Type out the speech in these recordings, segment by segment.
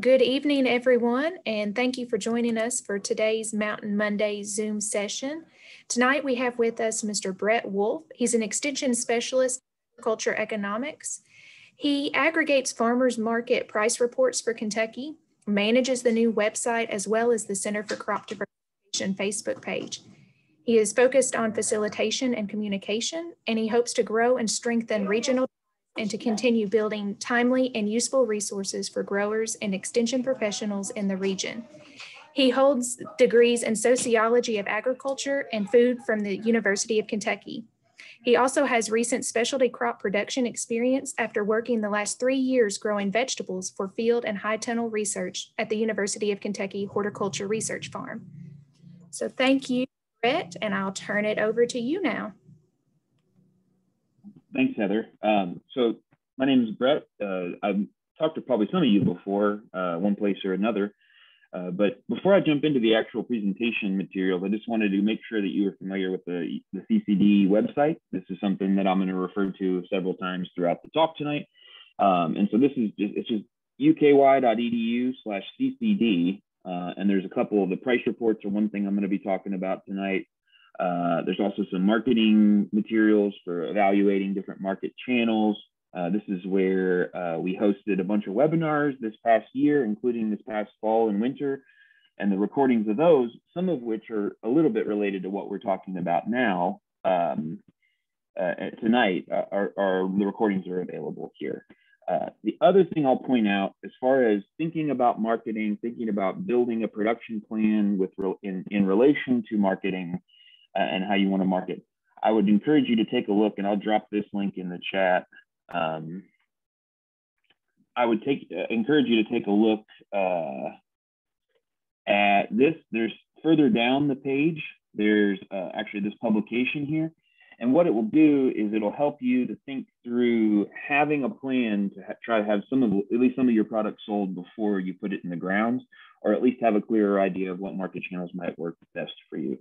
Good evening, everyone, and thank you for joining us for today's Mountain Monday Zoom session. Tonight we have with us Mr. Brett Wolf. He's an extension specialist in agriculture economics. He aggregates farmers market price reports for Kentucky, manages the new website as well as the Center for Crop Diversification Facebook page. He is focused on facilitation and communication, and he hopes to grow and strengthen regional and to continue building timely and useful resources for growers and extension professionals in the region. He holds degrees in sociology of agriculture and food from the University of Kentucky. He also has recent specialty crop production experience after working the last three years growing vegetables for field and high tunnel research at the University of Kentucky Horticulture Research Farm. So thank you, Brett, and I'll turn it over to you now. Thanks, Heather. Um, so my name is Brett. Uh, I've talked to probably some of you before, uh, one place or another. Uh, but before I jump into the actual presentation materials, I just wanted to make sure that you were familiar with the, the CCD website. This is something that I'm going to refer to several times throughout the talk tonight. Um, and so this is just, it's just uky.edu slash CCD. Uh, and there's a couple of the price reports are one thing I'm going to be talking about tonight. Uh, there's also some marketing materials for evaluating different market channels. Uh, this is where uh, we hosted a bunch of webinars this past year, including this past fall and winter, and the recordings of those, some of which are a little bit related to what we're talking about now um, uh, tonight, uh, are, are, the recordings are available here. Uh, the other thing I'll point out, as far as thinking about marketing, thinking about building a production plan with in, in relation to marketing, uh, and how you want to market. I would encourage you to take a look, and I'll drop this link in the chat. Um, I would take uh, encourage you to take a look uh, at this. There's further down the page. There's uh, actually this publication here, and what it will do is it'll help you to think through having a plan to try to have some of at least some of your products sold before you put it in the grounds or at least have a clearer idea of what market channels might work best for you.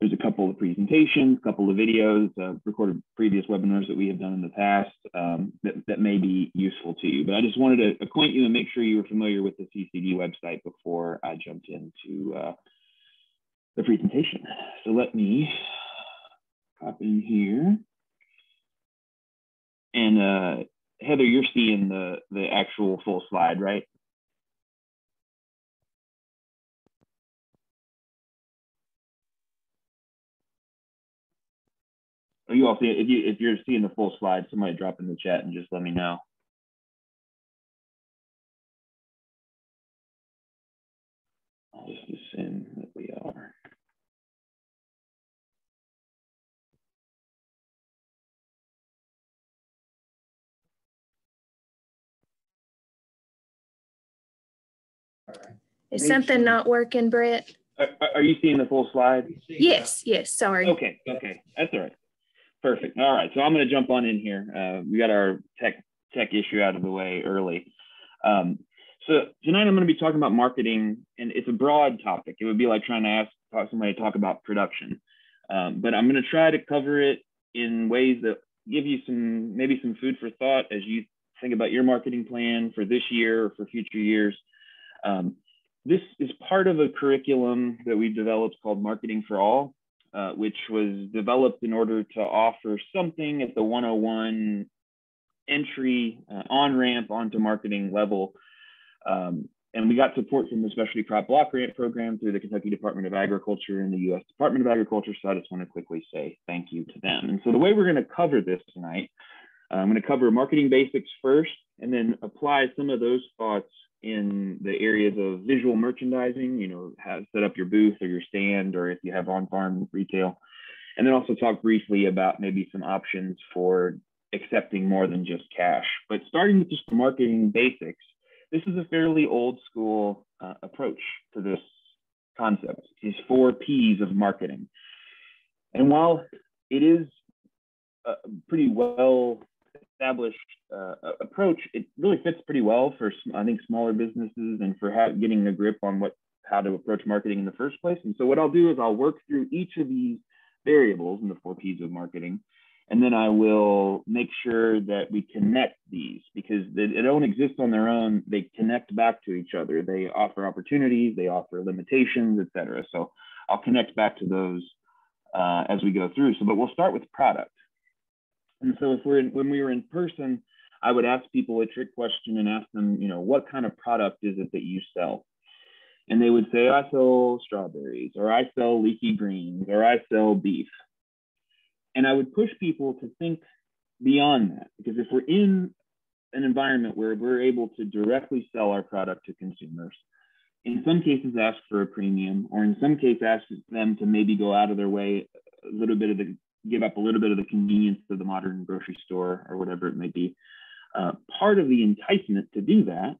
There's a couple of presentations, a couple of videos, uh, recorded previous webinars that we have done in the past um, that, that may be useful to you. But I just wanted to acquaint you and make sure you were familiar with the CCD website before I jumped into uh, the presentation. So let me pop in here. And uh, Heather, you're seeing the, the actual full slide, right? Are you all see. If you if you're seeing the full slide, somebody drop in the chat and just let me know. I'll just assume that we are. Is something not working, Brett? Are, are, you seeing the full slide? Yes, yes, sorry. Okay, okay, that's all right. Perfect. All right. So I'm going to jump on in here. Uh, we got our tech tech issue out of the way early. Um, so tonight I'm going to be talking about marketing, and it's a broad topic. It would be like trying to ask talk, somebody to talk about production, um, but I'm going to try to cover it in ways that give you some maybe some food for thought as you think about your marketing plan for this year or for future years. Um, this is part of a curriculum that we've developed called Marketing for All. Uh, which was developed in order to offer something at the 101 entry uh, on ramp onto marketing level. Um, and we got support from the Specialty Crop Block Grant Program through the Kentucky Department of Agriculture and the U.S. Department of Agriculture. So I just want to quickly say thank you to them. And so the way we're going to cover this tonight, uh, I'm going to cover marketing basics first and then apply some of those thoughts in the areas of visual merchandising, you know, have set up your booth or your stand, or if you have on-farm retail, and then also talk briefly about maybe some options for accepting more than just cash. But starting with just the marketing basics, this is a fairly old school uh, approach to this concept. These four P's of marketing. And while it is uh, pretty well established uh, approach, it really fits pretty well for I think smaller businesses and for getting a grip on what how to approach marketing in the first place. And so what I'll do is I'll work through each of these variables in the four P's of marketing, And then I will make sure that we connect these because they, they don't exist on their own. They connect back to each other. They offer opportunities, they offer limitations, et cetera. So I'll connect back to those uh, as we go through. So, but we'll start with product. And so if we're in, when we were in person, I would ask people a trick question and ask them, you know, what kind of product is it that you sell? And they would say, I sell strawberries, or I sell leafy greens, or I sell beef. And I would push people to think beyond that, because if we're in an environment where we're able to directly sell our product to consumers, in some cases ask for a premium, or in some cases ask them to maybe go out of their way a little bit of the give up a little bit of the convenience of the modern grocery store or whatever it may be. Uh, part of the enticement to do that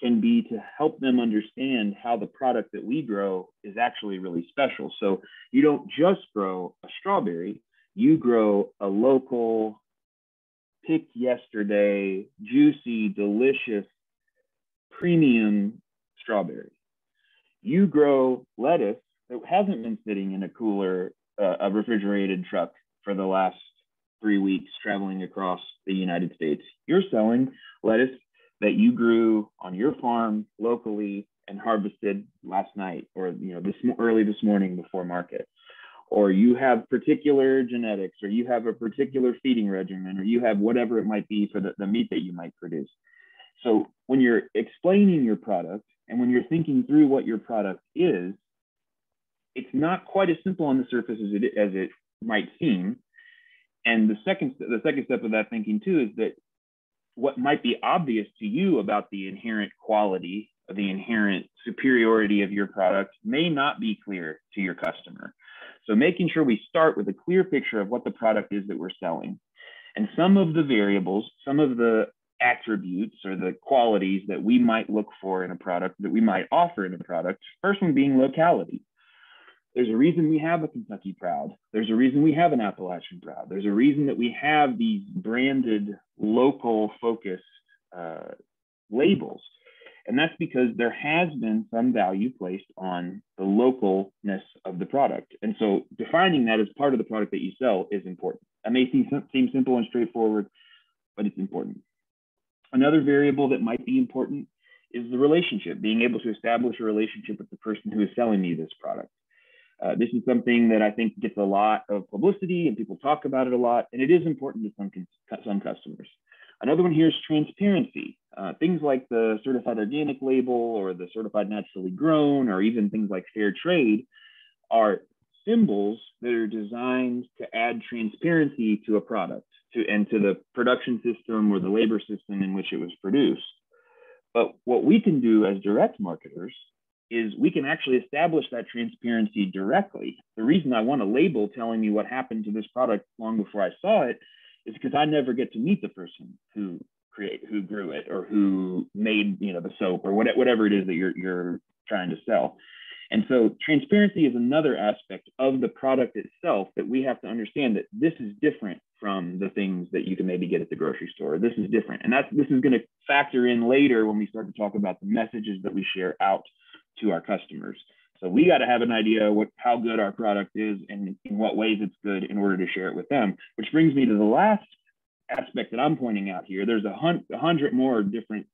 can be to help them understand how the product that we grow is actually really special. So you don't just grow a strawberry, you grow a local, picked yesterday, juicy, delicious, premium strawberry. You grow lettuce that hasn't been sitting in a cooler, uh, a refrigerated truck for the last three weeks traveling across the United States. You're selling lettuce that you grew on your farm locally and harvested last night or you know this early this morning before market or you have particular genetics or you have a particular feeding regimen or you have whatever it might be for the, the meat that you might produce so when you're explaining your product and when you're thinking through what your product is it's not quite as simple on the surface as it, as it might seem and the second the second step of that thinking too is that what might be obvious to you about the inherent quality, of the inherent superiority of your product may not be clear to your customer. So making sure we start with a clear picture of what the product is that we're selling. And some of the variables, some of the attributes or the qualities that we might look for in a product that we might offer in a product. First one being locality. There's a reason we have a Kentucky Proud. There's a reason we have an Appalachian Proud. There's a reason that we have these branded, local focused uh, labels. And that's because there has been some value placed on the localness of the product. And so defining that as part of the product that you sell is important. That may seem, seem simple and straightforward, but it's important. Another variable that might be important is the relationship, being able to establish a relationship with the person who is selling me this product. Uh, this is something that I think gets a lot of publicity and people talk about it a lot, and it is important to some, some customers. Another one here is transparency. Uh, things like the certified organic label or the certified naturally grown, or even things like fair trade, are symbols that are designed to add transparency to a product to, and to the production system or the labor system in which it was produced. But what we can do as direct marketers is we can actually establish that transparency directly. The reason I want a label telling me what happened to this product long before I saw it is because I never get to meet the person who create who grew it or who made you know the soap or whatever it is that you're you're trying to sell. And so transparency is another aspect of the product itself that we have to understand that this is different from the things that you can maybe get at the grocery store. This is different. And that's this is going to factor in later when we start to talk about the messages that we share out to our customers. So we got to have an idea what how good our product is and in what ways it's good in order to share it with them. Which brings me to the last aspect that I'm pointing out here. There's a, hun- a hundred more different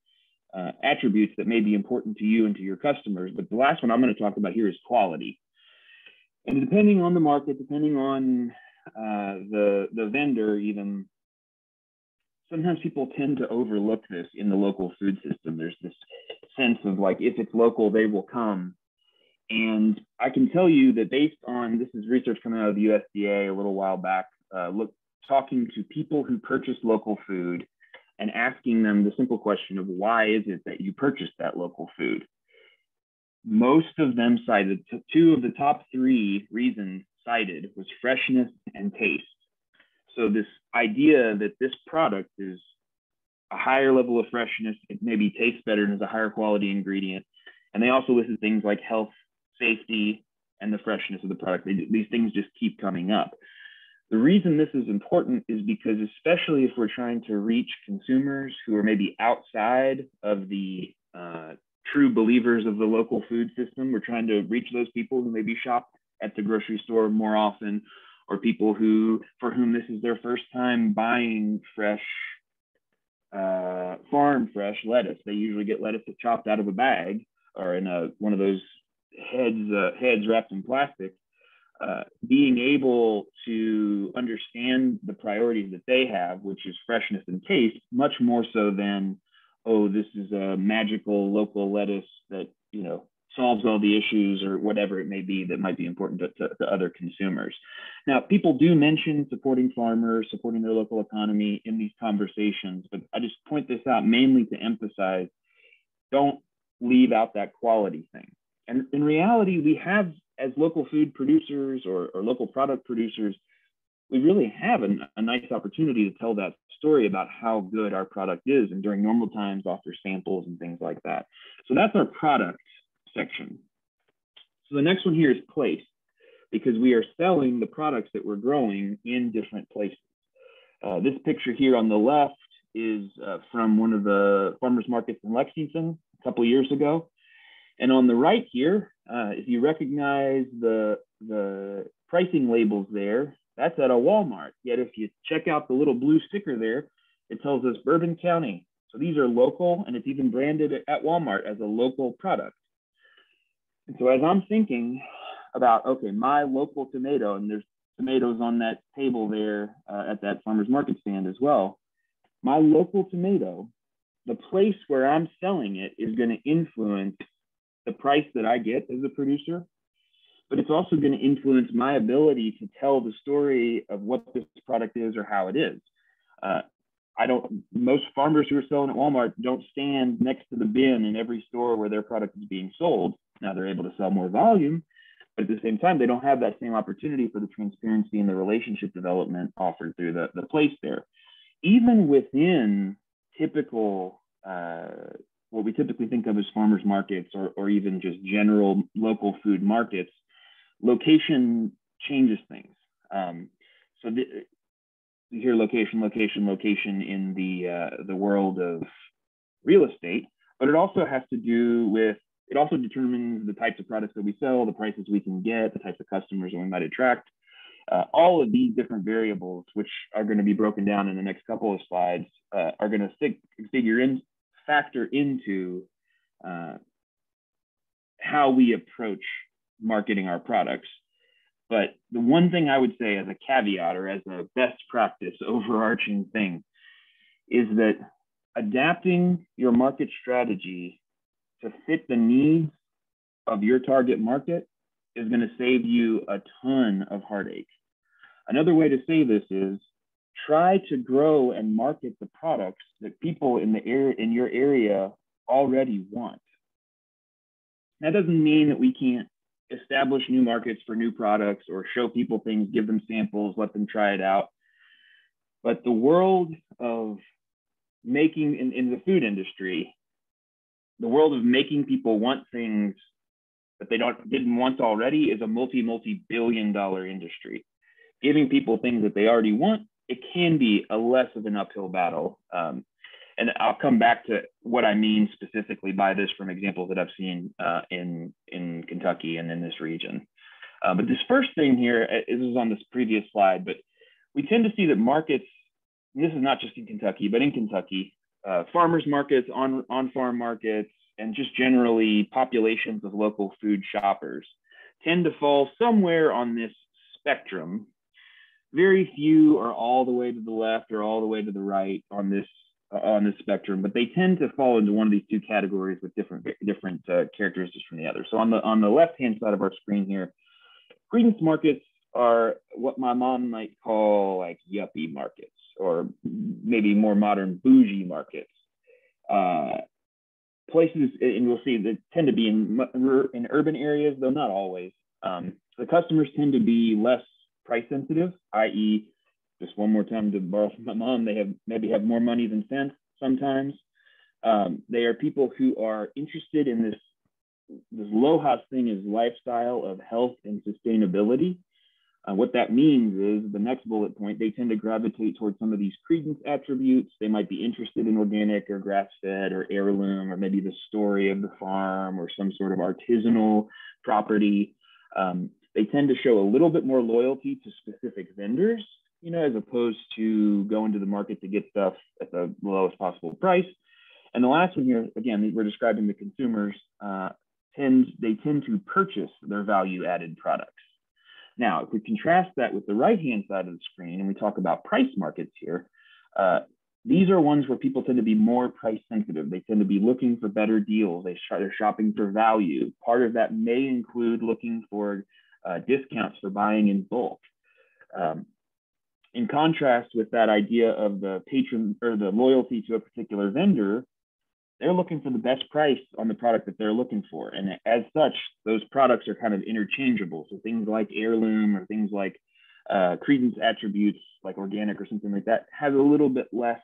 uh, attributes that may be important to you and to your customers, but the last one I'm going to talk about here is quality. And depending on the market, depending on uh, the the vendor, even sometimes people tend to overlook this in the local food system. There's this sense of like, if it's local, they will come. And I can tell you that based on this is research coming out of the USDA a little while back, uh, look, talking to people who purchase local food and asking them the simple question of why is it that you purchased that local food? Most of them cited two of the top three reasons cited was freshness and taste. So this idea that this product is a higher level of freshness, it maybe tastes better and is a higher quality ingredient. And they also listed things like health, safety, and the freshness of the product. They, these things just keep coming up. The reason this is important is because, especially if we're trying to reach consumers who are maybe outside of the uh, true believers of the local food system, we're trying to reach those people who maybe shop at the grocery store more often or people who for whom this is their first time buying fresh uh, farm fresh lettuce. They usually get lettuce chopped out of a bag or in a one of those heads uh, heads wrapped in plastic. Uh, being able to understand the priorities that they have, which is freshness and taste, much more so than, oh, this is a magical local lettuce that you know solves all the issues or whatever it may be that might be important to, to, to, other consumers. Now, people do mention supporting farmers, supporting their local economy in these conversations, but I just point this out mainly to emphasize don't leave out that quality thing. And in reality, we have, as local food producers or, or local product producers, we really have a, a nice opportunity to tell that story about how good our product is and during normal times offer samples and things like that. So that's our product section. So the next one here is place, because we are selling the products that we're growing in different places. Uh, this picture here on the left is uh, from one of the farmers markets in Lexington a couple years ago. And on the right here, uh, if you recognize the, the pricing labels there, that's at a Walmart. Yet if you check out the little blue sticker there, it tells us Bourbon County. So these are local and it's even branded at Walmart as a local product. And so as I'm thinking about, okay, my local tomato, and there's tomatoes on that table there uh, at that farmer's market stand as well, my local tomato, the place where I'm selling it is going to influence the price that I get as a producer, but it's also going to influence my ability to tell the story of what this product is or how it is. Uh, I don't, most farmers who are selling at Walmart don't stand next to the bin in every store where their product is being sold. Now they're able to sell more volume, but at the same time, they don't have that same opportunity for the transparency and the relationship development offered through the, the place there. Even within typical, uh, what we typically think of as farmers markets or, or even just general local food markets, location changes things. Um, so the, you hear location, location, location in the uh, the world of real estate, but it also has to do with it also determines the types of products that we sell, the prices we can get, the types of customers that we might attract. Uh, all of these different variables, which are going to be broken down in the next couple of slides, uh, are going to figure in, factor into uh, how we approach marketing our products. But the one thing I would say as a caveat or as a best practice overarching thing is that adapting your market strategy to fit the needs of your target market is going to save you a ton of heartache. Another way to say this is try to grow and market the products that people in the area in your area already want. That doesn't mean that we can't establish new markets for new products or show people things, give them samples, let them try it out. But the world of making in, in the food industry the world of making people want things that they don't didn't want already is a multi multi billion dollar industry. Giving people things that they already want, it can be a less of an uphill battle. Um, and I'll come back to what I mean specifically by this from examples that I've seen uh, in in Kentucky and in this region. Uh, but this first thing here, uh, this is on this previous slide, but we tend to see that markets, this is not just in Kentucky, but in Kentucky, uh, farmers markets, on, on farm markets, and just generally populations of local food shoppers tend to fall somewhere on this spectrum. Very few are all the way to the left or all the way to the right on this uh, on this spectrum, but they tend to fall into one of these two categories with different different uh, characteristics from the other. So on the on the left hand side of our screen here, credence markets are what my mom might call like yuppie markets or maybe more modern bougie markets. Uh, places, and we'll see that tend to be in, in urban areas, though not always. Um, the customers tend to be less price sensitive, i.e., just one more time to borrow from my mom, they have maybe have more money than sense sometimes. Um, they are people who are interested in this this LOHAS thing is lifestyle of health and sustainability. Uh, what that means is the next bullet point, they tend to gravitate towards some of these credence attributes. They might be interested in organic or grass fed or heirloom, or maybe the story of the farm or some sort of artisanal property. Um, They tend to show a little bit more loyalty to specific vendors, you know, as opposed to going to the market to get stuff at the lowest possible price. And the last one here, again, we're describing the consumers uh, tend they tend to purchase their value added products. Now, if we contrast that with the right hand side of the screen and we talk about price markets here, uh, these are ones where people tend to be more price sensitive. They tend to be looking for better deals. They are shopping for value. Part of that may include looking for uh, discounts for buying in bulk. Um, in contrast with that idea of the patron or the loyalty to a particular vendor, they're looking for the best price on the product that they're looking for. And as such, those products are kind of interchangeable. So things like heirloom or things like uh, credence attributes, like organic or something like that, has a little bit less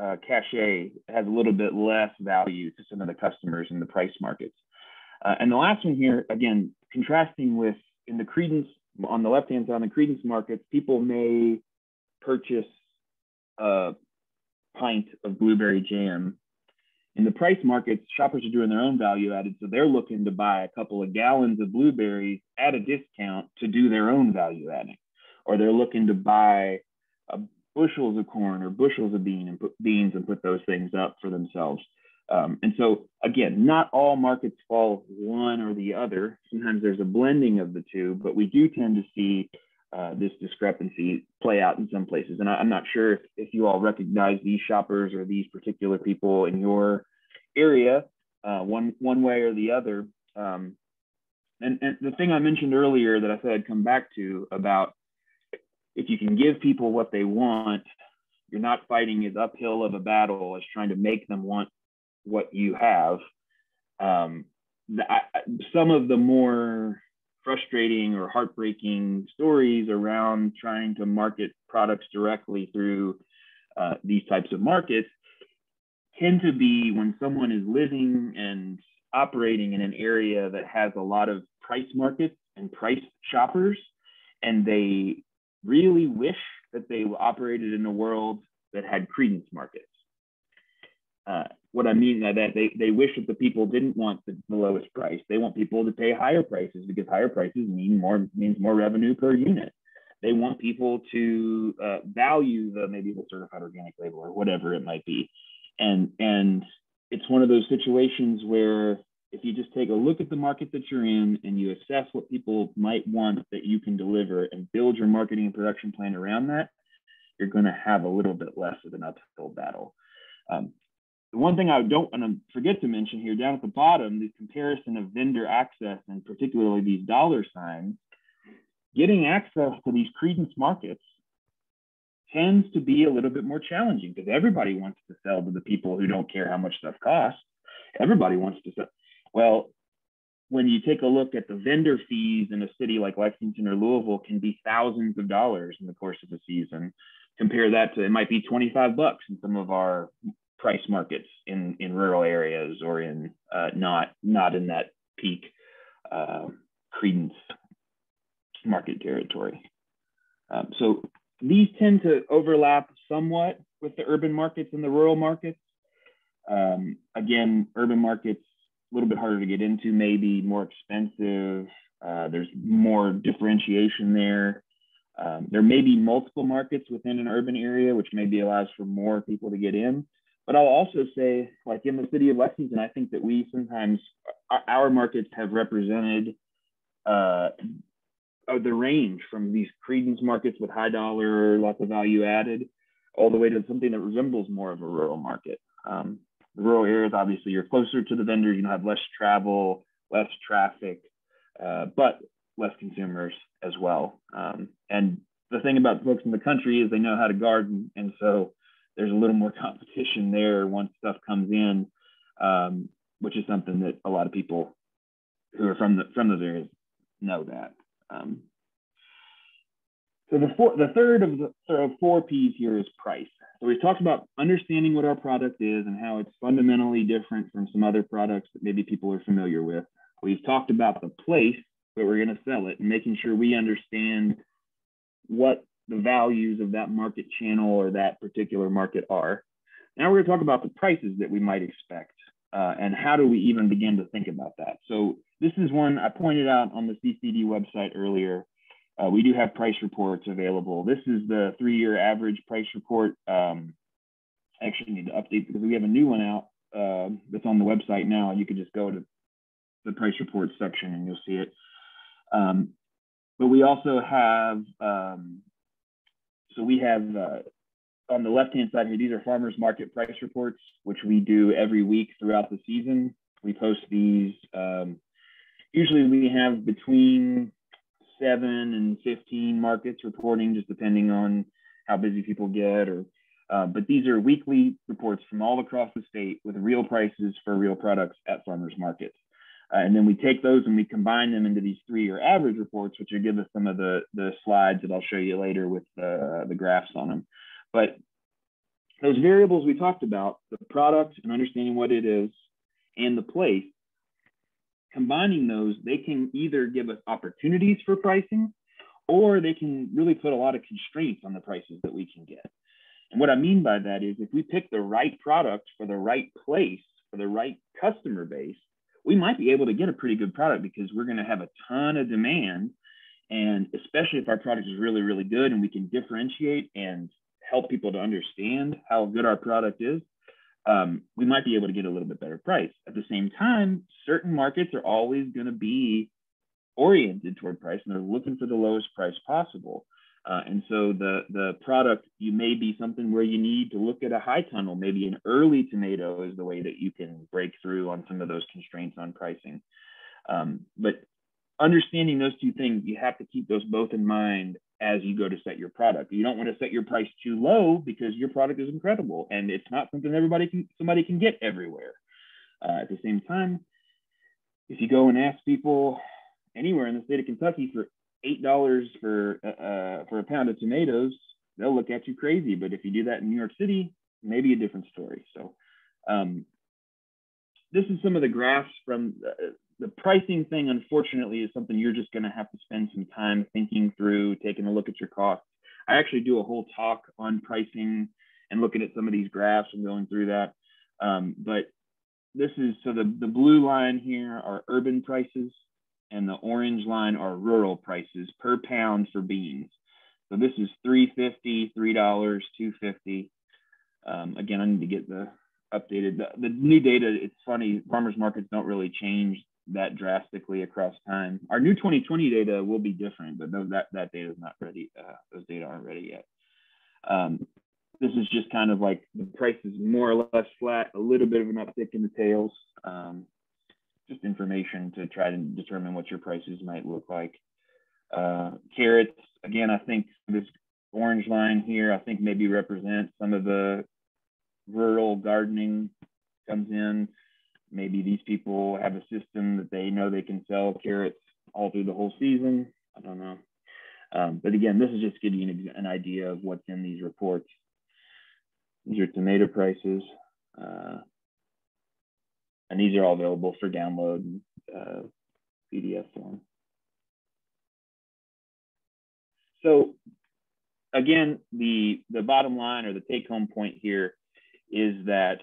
uh, cachet, has a little bit less value to some of the customers in the price markets. Uh, and the last one here, again, contrasting with in the credence on the left hand side, on the credence markets, people may purchase a pint of blueberry jam in the price markets, shoppers are doing their own value added. So they're looking to buy a couple of gallons of blueberries at a discount to do their own value adding. Or they're looking to buy bushels of corn or bushels of bean and put beans and put those things up for themselves. Um, and so again, not all markets fall one or the other. Sometimes there's a blending of the two, but we do tend to see uh, this discrepancy play out in some places. And I, am not sure if, if you all recognize these shoppers or these particular people in your area, uh, one, one way or the other. Um, and, and the thing I mentioned earlier that I said I'd come back to about if you can give people what they want, you're not fighting as uphill of a battle as trying to make them want what you have. Um, the, I, some of the more frustrating or heartbreaking stories around trying to market products directly through uh, these types of markets tend to be when someone is living and operating in an area that has a lot of price markets and price shoppers, and they really wish that they operated in a world that had credence markets. Uh, what I mean by that, they, they wish that the people didn't want the, the, lowest price. They want people to pay higher prices because higher prices mean more means more revenue per unit. They want people to uh, value the maybe the certified organic label or whatever it might be, and and it's one of those situations where if you just take a look at the market that you're in and you assess what people might want that you can deliver and build your marketing and production plan around that, you're going to have a little bit less of an uphill battle. Um, the one thing I don't want to forget to mention here down at the bottom, the comparison of vendor access and particularly these dollar signs, getting access to these credence markets tends to be a little bit more challenging because everybody wants to sell to the people who don't care how much stuff costs. Everybody wants to sell. Well, when you take a look at the vendor fees in a city like Lexington or Louisville can be thousands of dollars in the course of a season. Compare that to it might be 25 bucks in some of our price markets in in rural areas or in uh, not not in that peak uh, credence market territory. Um, so these tend to overlap somewhat with the urban markets and the rural markets. Um, again, urban markets a little bit harder to get into, maybe more expensive. Uh, there's more differentiation there. Um, there may be multiple markets within an urban area, which maybe allows for more people to get in. But I'll also say, like in the city of Lexington, I think that we sometimes our markets have represented uh, the range from these credence markets with high dollar, lots of value added, all the way to something that resembles more of a rural market. Um, the rural areas, obviously, you're closer to the vendors, you don't have less travel, less traffic, uh, but less consumers as well. Um, and the thing about folks in the country is they know how to garden, and so there's a little more competition there once stuff comes in, um, which is something that a lot of people who are from the from those areas know that. Um, so the four, the third of the sort of four P's here is price. So we've talked about understanding what our product is and how it's fundamentally different from some other products that maybe people are familiar with. We've talked about the place where we're going to sell it and making sure we understand what the values of that market channel or that particular market are. Now we're going to talk about the prices that we might expect. Uh, and how do we even begin to think about that? So this is one I pointed out on the CCD website earlier. Uh, we do have price reports available. This is the three-year average price report. Um, I actually need to update because we have a new one out uh, that's on the website now. You can just go to the price reports section and you'll see it. Um, but we also have, um, so we have uh, on the left-hand side here, these are farmers market price reports, which we do every week throughout the season. We post these, um, usually we have between seven and 15 markets reporting, just depending on how busy people get or uh, but these are weekly reports from all across the state with real prices for real products at farmers markets. Uh, and then we take those and we combine them into these three-year average reports, which will give us some of the, the slides that I'll show you later with the, the graphs on them. But those variables we talked about, the product and understanding what it is and the place, combining those, they can either give us opportunities for pricing or they can really put a lot of constraints on the prices that we can get. And what I mean by that is if we pick the right product for the right place, for the right customer base, we might be able to get a pretty good product because we're going to have a ton of demand. And especially if our product is really, really good and we can differentiate and help people to understand how good our product is, um, we might be able to get a little bit better price. At the same time, certain markets are always going to be oriented toward price and they're looking for the lowest price possible. Uh, and so the, the product, you may be something where you need to look at a high tunnel, maybe an early tomato is the way that you can break through on some of those constraints on pricing. Um, but understanding those two things, you have to keep those both in mind as you go to set your product. You don't want to set your price too low because your product is incredible and it's not something everybody can, somebody can get everywhere. Uh, at the same time, if you go and ask people anywhere in the state of Kentucky for eight dollars for uh, uh, for a pound of tomatoes, they'll look at you crazy. But if you do that in New York City, maybe a different story. So, um, this is some of the graphs from the, uh, the pricing thing. Unfortunately, is something you're just going to have to spend some time thinking through, taking a look at your costs. I actually do a whole talk on pricing and looking at some of these graphs and going through that. Um, but this is so the, the blue line here are urban prices and the orange line are rural prices per pound for beans. So this is 350, $3, 250. Um, again, I need to get the updated, the, the, new data, it's funny, farmers markets don't really change that drastically across time. Our new 2020 data will be different, but no, that, that data is not ready. Uh, those data aren't ready yet. Um, this is just kind of like the price is more or less flat, a little bit of an uptick in the tails. Um, just information to try to determine what your prices might look like. Uh, carrots, again, I think this orange line here, I think maybe represents some of the rural gardening comes in. Maybe these people have a system that they know they can sell carrots all through the whole season. I don't know. Um, but again, this is just giving you an, idea of what's in these reports. These are tomato prices. Uh, and these are all available for download uh, PDF form. So again, the, the bottom line or the take home point here is that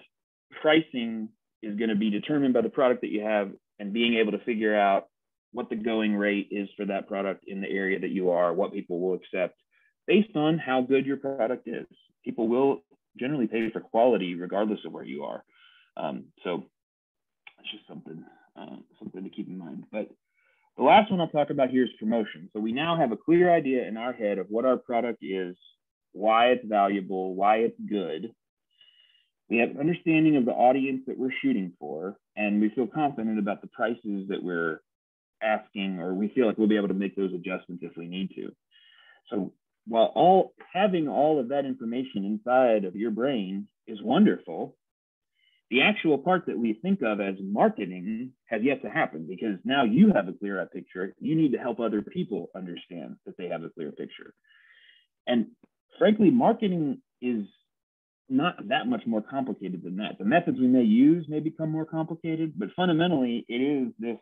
pricing is going to be determined by the product that you have and being able to figure out what the going rate is for that product in the area that you are, what people will accept based on how good your product is. People will generally pay for quality regardless of where you are. Um, so that's just something uh, something to keep in mind. But the last one I'll talk about here is promotion. So we now have a clear idea in our head of what our product is, why it's valuable, why it's good. We have an understanding of the audience that we're shooting for, and we feel confident about the prices that we're asking, or we feel like we'll be able to make those adjustments if we need to. So while all having all of that information inside of your brain is wonderful, the actual part that we think of as marketing has yet to happen because now you have a clearer picture. You need to help other people understand that they have a clear picture. And frankly, marketing is not that much more complicated than that. The methods we may use may become more complicated, but fundamentally, it is this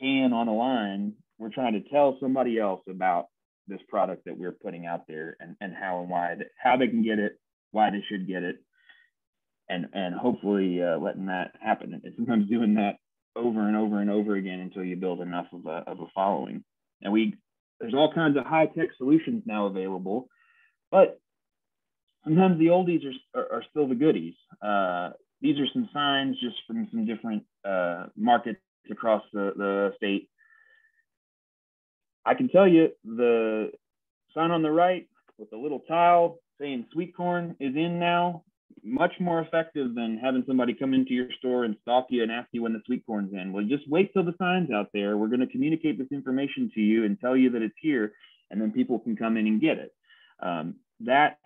can on a line. We're trying to tell somebody else about this product that we're putting out there and, and how and why, how they can get it, why they should get it, and and hopefully uh, letting that happen. And sometimes doing that over and over and over again until you build enough of a, of a following. And we there's all kinds of high tech solutions now available, but sometimes the oldies are, are, are still the goodies. Uh, these are some signs just from some different uh, markets across the, the state. I can tell you the sign on the right with the little tile saying sweet corn is in now much more effective than having somebody come into your store and stalk you and ask you when the sweet corn's in. Well, just wait till the sign's out there. We're going to communicate this information to you and tell you that it's here, and then people can come in and get it. Um, that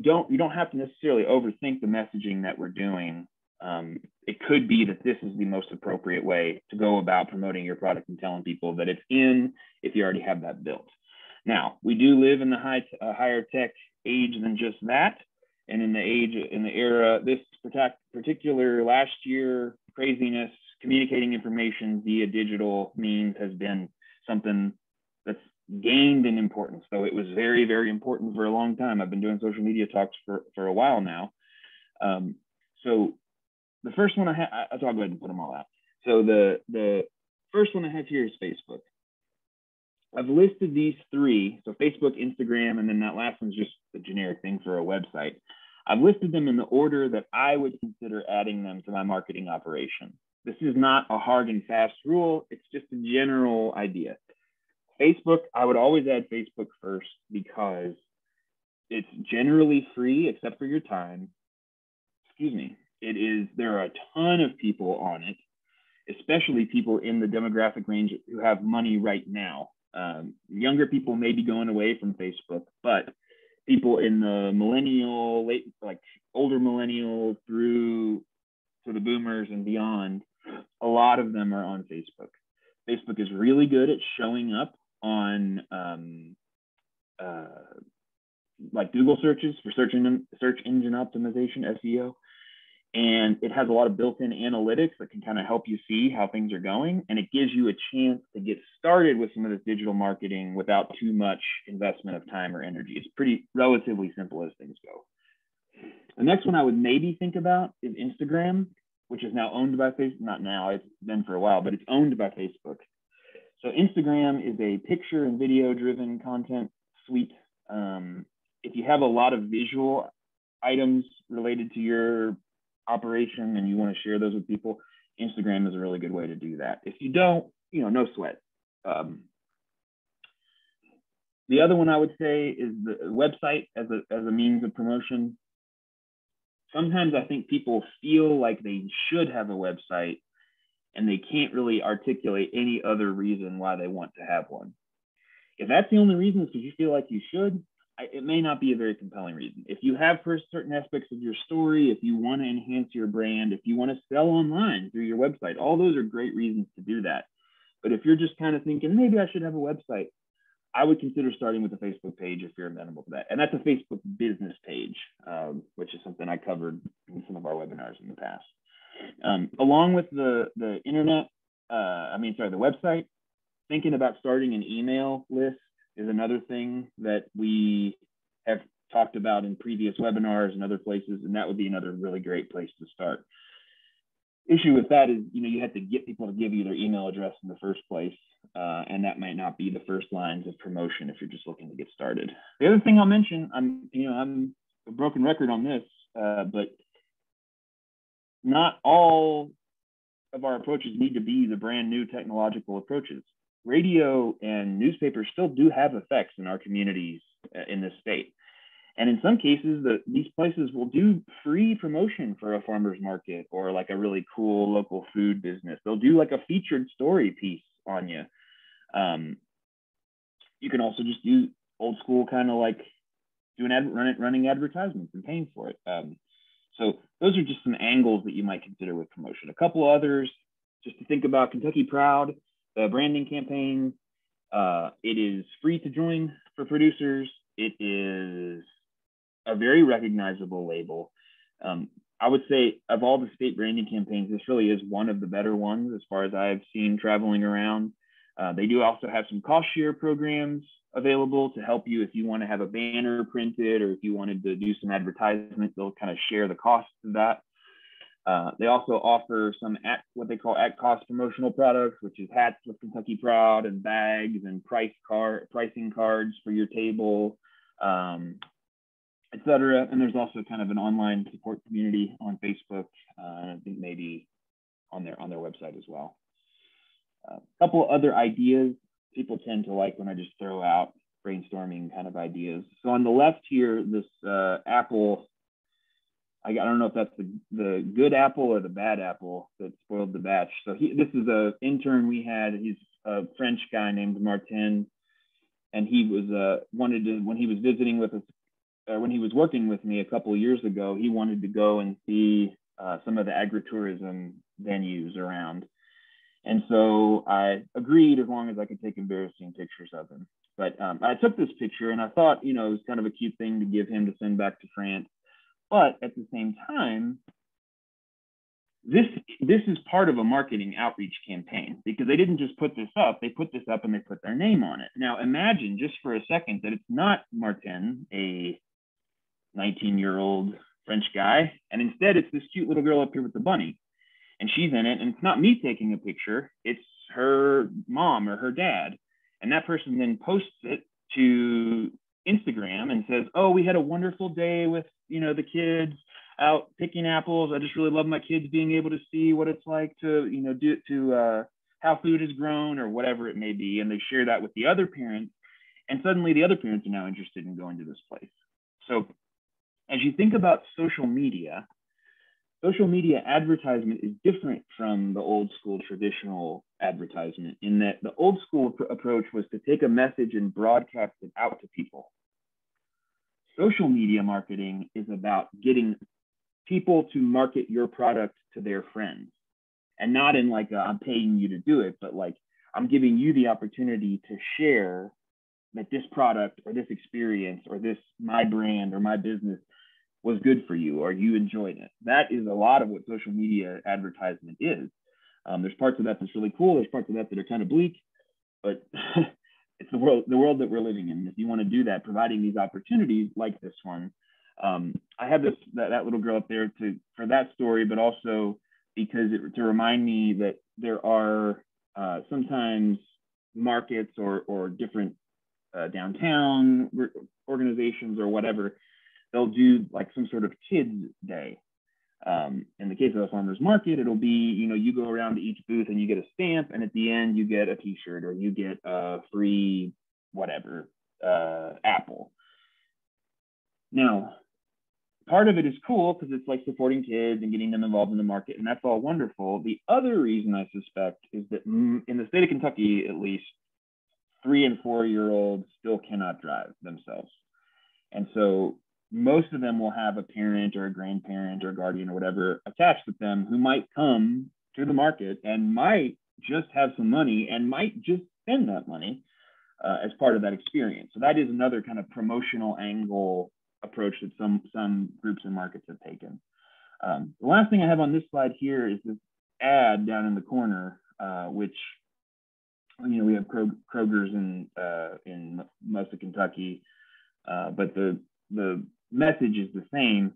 don't you don't have to necessarily overthink the messaging that we're doing. Um, it could be that this is the most appropriate way to go about promoting your product and telling people that it's in if you already have that built. Now, we do live in the high, uh, higher tech age than just that. And in the age, in the era, this particular last year craziness, communicating information via digital means has been something that's gained in importance. So it was very, very important for a long time. I've been doing social media talks for, for a while now. Um, so the first one I have, I'll go ahead and put them all out. So the, the first one I have here is Facebook. I've listed these three, so Facebook, Instagram, and then that last one's just a generic thing for a website. I've listed them in the order that I would consider adding them to my marketing operation. This is not a hard and fast rule, it's just a general idea. Facebook, I would always add Facebook first because it's generally free except for your time. Excuse me. It is, there are a ton of people on it, especially people in the demographic range who have money right now. Um, younger people may be going away from Facebook, but people in the millennial, late like older millennial through to the boomers and beyond, a lot of them are on Facebook. Facebook is really good at showing up on um, uh, like Google searches for search engine, search engine optimization, SEO and it has a lot of built-in analytics that can kind of help you see how things are going and it gives you a chance to get started with some of this digital marketing without too much investment of time or energy. It's pretty relatively simple as things go. The next one i would maybe think about is instagram which is now owned by facebook not now it's been for a while but it's owned by facebook. So instagram is a picture and video driven content suite. Um, if you have a lot of visual items related to your operation and you want to share those with people, Instagram is a really good way to do that. If you don't, you know, no sweat. Um, the other one I would say is the website as a, as a means of promotion. Sometimes I think people feel like they should have a website and they can't really articulate any other reason why they want to have one. If that's the only reason is because you feel like you should, it may not be a very compelling reason. If you have for certain aspects of your story, if you want to enhance your brand, if you want to sell online through your website, all those are great reasons to do that. But if you're just kind of thinking, maybe I should have a website, I would consider starting with a Facebook page if you're amenable to that. And that's a Facebook business page, um, which is something I covered in some of our webinars in the past. Um, along with the, the internet, uh, I mean, sorry, the website, thinking about starting an email list is another thing that we have talked about in previous webinars and other places, and that would be another really great place to start. Issue with that is, you know, you have to get people to give you their email address in the first place, uh, and that might not be the first lines of promotion if you're just looking to get started. The other thing I'll mention, I'm, you know, I'm a broken record on this, uh, but not all of our approaches need to be the brand new technological approaches radio and newspapers still do have effects in our communities uh, in this state. And in some cases, the, these places will do free promotion for a farmer's market or like a really cool local food business. They'll do like a featured story piece on you. Um, you can also just do old school kind of like doing ad, run it, running advertisements and paying for it. Um, so those are just some angles that you might consider with promotion. A couple others, just to think about Kentucky Proud the branding campaign. Uh, it is free to join for producers. It is a very recognizable label. Um, I would say of all the state branding campaigns, this really is one of the better ones as far as I've seen traveling around. Uh, they do also have some cost share programs available to help you if you want to have a banner printed or if you wanted to do some advertisement, they'll kind of share the cost of that. Uh, they also offer some at what they call at cost promotional products, which is hats with Kentucky Proud and bags and price card pricing cards for your table, um, etc. And there's also kind of an online support community on Facebook, uh, I think maybe on their on their website as well. A uh, couple other ideas people tend to like when I just throw out brainstorming kind of ideas. So on the left here, this uh, apple I, don't know if that's the, the good apple or the bad apple that spoiled the batch. So he, this is a intern we had. He's a French guy named Martin, and he was uh, wanted to when he was visiting with us, uh, when he was working with me a couple of years ago. He wanted to go and see uh, some of the agritourism venues around, and so I agreed as long as I could take embarrassing pictures of him. But um, I took this picture and I thought, you know, it was kind of a cute thing to give him to send back to France but at the same time, this this is part of a marketing outreach campaign because they didn't just put this up, they put this up and they put their name on it. Now imagine just for a second that it's not Martin, a 19-year-old French guy, and instead it's this cute little girl up here with the bunny. And she's in it, and it's not me taking a picture, it's her mom or her dad. And that person then posts it to Instagram and says, "Oh, we had a wonderful day with you know the kids out picking apples. I just really love my kids being able to see what it's like to you know do to uh, how food is grown or whatever it may be, and they share that with the other parents, and suddenly the other parents are now interested in going to this place. So, as you think about social media, social media advertisement is different from the old school traditional advertisement in that the old school approach was to take a message and broadcast it out to people. Social media marketing is about getting people to market your product to their friends and not in like i am paying you to do it, but like I'm giving you the opportunity to share that this product or this experience or this my brand or my business was good for you or you enjoyed it. That is a lot of what social media advertisement is. Um, there's parts of that that's really cool. There's parts of that that are kind of bleak, but it's the world the world that we're living in. If you want to do that, providing these opportunities like this one, um, I have this that, that little girl up there to for that story, but also because it, to remind me that there are uh, sometimes markets or or different uh, downtown organizations or whatever, they'll do like some sort of kids day um, in the case of a farmer's market, it'll be, you know, you go around to each booth and you get a stamp, and at the end you get a T-shirt or you get a free whatever uh, apple. Now, part of it is cool because it's like supporting kids and getting them involved in the market, and that's all wonderful. The other reason I suspect is that in the state of Kentucky, at least, three and four year olds still cannot drive themselves. And so most of them will have a parent or a grandparent or a guardian or whatever attached with them who might come to the market and might just have some money and might just spend that money uh, as part of that experience. So that is another kind of promotional angle approach that some some groups and markets have taken. Um, the last thing I have on this slide here is this ad down in the corner, uh, which you know we have Kroger's in uh, in most of Kentucky, uh, but the the message is the same.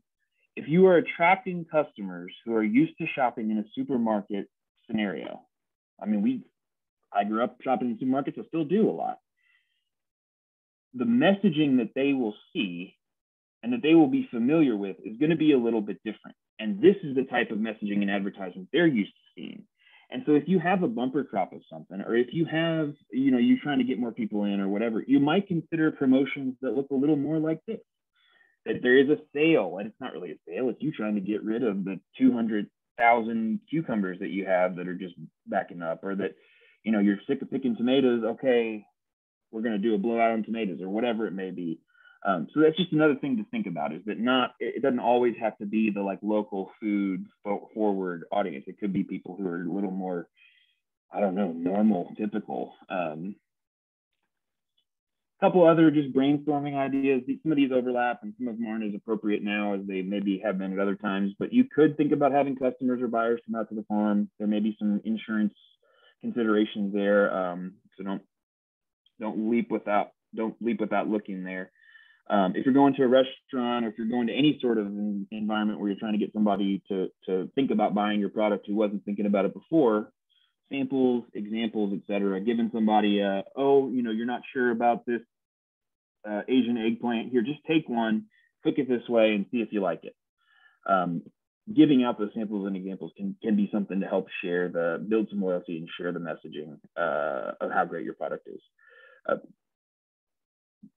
If you are attracting customers who are used to shopping in a supermarket scenario, I mean, we, I grew up shopping in supermarkets, I still do a lot. The messaging that they will see and that they will be familiar with is going to be a little bit different. And this is the type of messaging and advertising they're used to seeing. And so if you have a bumper crop of something, or if you have, you know, you're trying to get more people in or whatever, you might consider promotions that look a little more like this that there is a sale and it's not really a sale it's you trying to get rid of the 200,000 cucumbers that you have that are just backing up or that you know you're sick of picking tomatoes okay we're going to do a blowout on tomatoes or whatever it may be. Um, so that's just another thing to think about is that not it doesn't always have to be the like local food forward audience. It could be people who are a little more i don't know normal typical um, couple other just brainstorming ideas. Some of these overlap and some of them aren't as appropriate now as they maybe have been at other times, but you could think about having customers or buyers come out to the farm. There may be some insurance considerations there. Um, So don't don't leap without don't leap without looking there. Um, if you're going to a restaurant or if you're going to any sort of environment where you're trying to get somebody to to think about buying your product who wasn't thinking about it before, samples, examples, etc. Giving somebody, oh, you know, you're not sure about this uh, Asian eggplant here, just take one, cook it this way, and see if you like it. Um, giving out those samples and examples can, can be something to help share the build some loyalty and share the messaging uh, of how great your product is. Uh,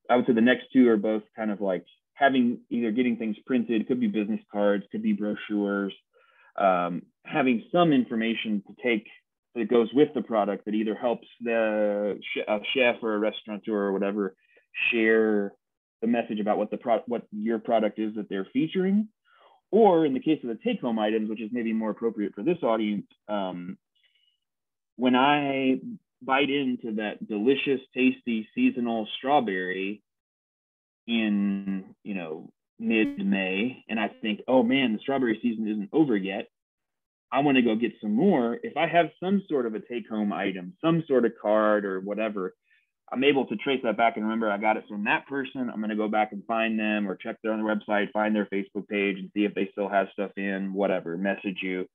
I would say the next two are both kind of like having either getting things printed, could be business cards, could be brochures, um, having some information to take that goes with the product that either helps the a chef or a restaurateur or whatever share the message about what the pro- what your product is that they're featuring or in the case of the take home items, which is maybe more appropriate for this audience, um, when I bite into that delicious, tasty seasonal strawberry in, you know, mid May, and I think, oh man, the strawberry season isn't over yet. I want to go get some more. If I have some sort of a take home item, some sort of card or whatever I'm able to trace that back and remember I got it from that person. I'm going to go back and find them or check their on their website, find their Facebook page and see if they still have stuff in, whatever, message you.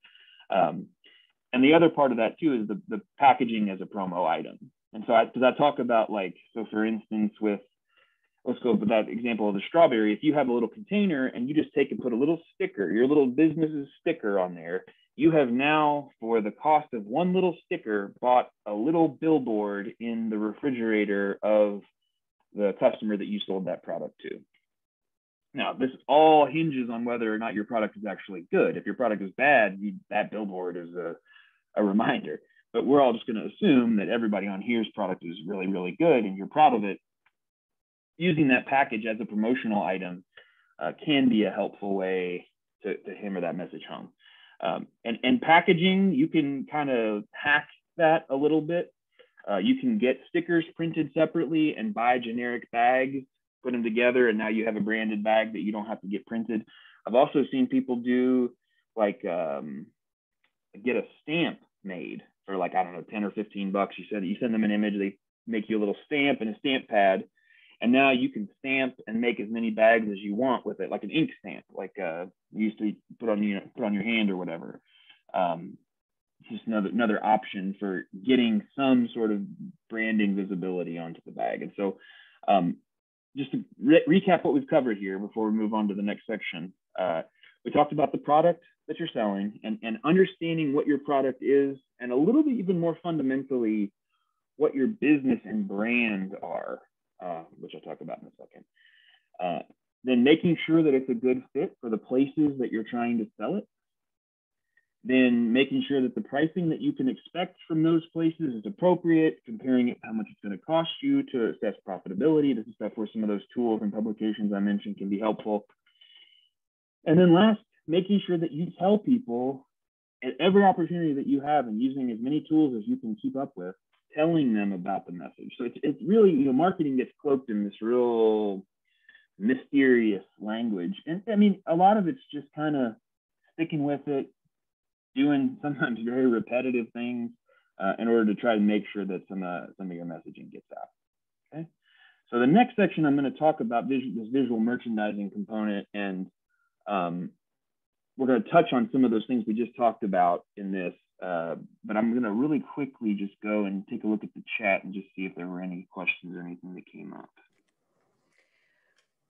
Um, and the other part of that too is the, the packaging as a promo item. And so I, because I talk about like, so for instance, with, let's go with that example of the strawberry. If you have a little container and you just take and put a little sticker, your little business's sticker on there, you have now, for the cost of one little sticker, bought a little billboard in the refrigerator of the customer that you sold that product to. Now, this all hinges on whether or not your product is actually good. If your product is bad, you, that billboard is a, a reminder. But we're all just going to assume that everybody on here's product is really, really good and you're proud of it. Using that package as a promotional item uh, can be a helpful way to, to hammer that message home. Um, and, and packaging, you can kind of hack that a little bit. Uh, you can get stickers printed separately and buy generic bags, put them together, and now you have a branded bag that you don't have to get printed. I've also seen people do like um, get a stamp made for like I don't know 10 or 15 bucks. You send you send them an image, they make you a little stamp and a stamp pad, and now you can stamp and make as many bags as you want with it, like an ink stamp, like uh, you used to put on your put on your hand or whatever. Um, just another another option for getting some sort of branding visibility onto the bag. And so, um, just to re recap what we've covered here before we move on to the next section, uh, we talked about the product that you're selling and, and understanding what your product is, and a little bit even more fundamentally, what your business and brand are uh, which I'll talk about in a second. Uh, then making sure that it's a good fit for the places that you're trying to sell it. Then making sure that the pricing that you can expect from those places is appropriate, comparing it how much it's going to cost you to assess profitability. This is stuff where some of those tools and publications I mentioned can be helpful. And then last, making sure that you tell people at every opportunity that you have and using as many tools as you can keep up with telling them about the message. So it's, it's really, you know, marketing gets cloaked in this real mysterious language. And I mean, a lot of it's just kind of sticking with it, doing sometimes very repetitive things uh, in order to try to make sure that some, uh, some of your messaging gets out. Okay. So the next section, I'm going to talk about this visual merchandising component and um, we're going to touch on some of those things we just talked about in this uh, but I'm going to really quickly just go and take a look at the chat and just see if there were any questions or anything that came up.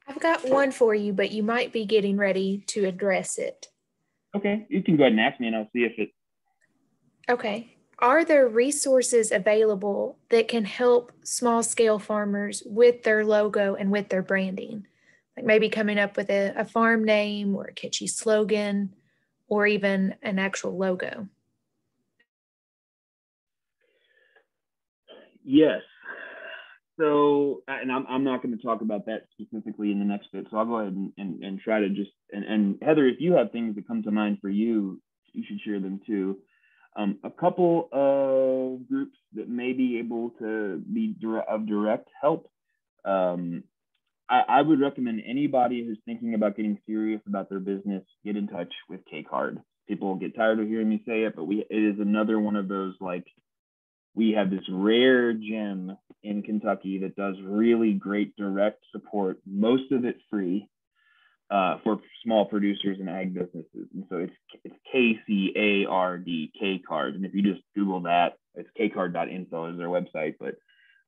I've got one for you, but you might be getting ready to address it. Okay, you can go ahead and ask me and I'll see if it. Okay. Are there resources available that can help small scale farmers with their logo and with their branding? Like maybe coming up with a, a farm name or a catchy slogan or even an actual logo? Yes. So, and I'm, I'm not going to talk about that specifically in the next bit. So I'll go ahead and, and, and try to just, and, and Heather, if you have things that come to mind for you, you should share them too. Um, a couple of groups that may be able to be of direct help. Um, I, I, would recommend anybody who's thinking about getting serious about their business, get in touch with K Card. People get tired of hearing me say it, but we it is another one of those like we have this rare gem in Kentucky that does really great direct support, most of it free uh, for small producers and ag businesses. And so it's it's K C A R D K card. And if you just Google that, it's kcard.info is their website. But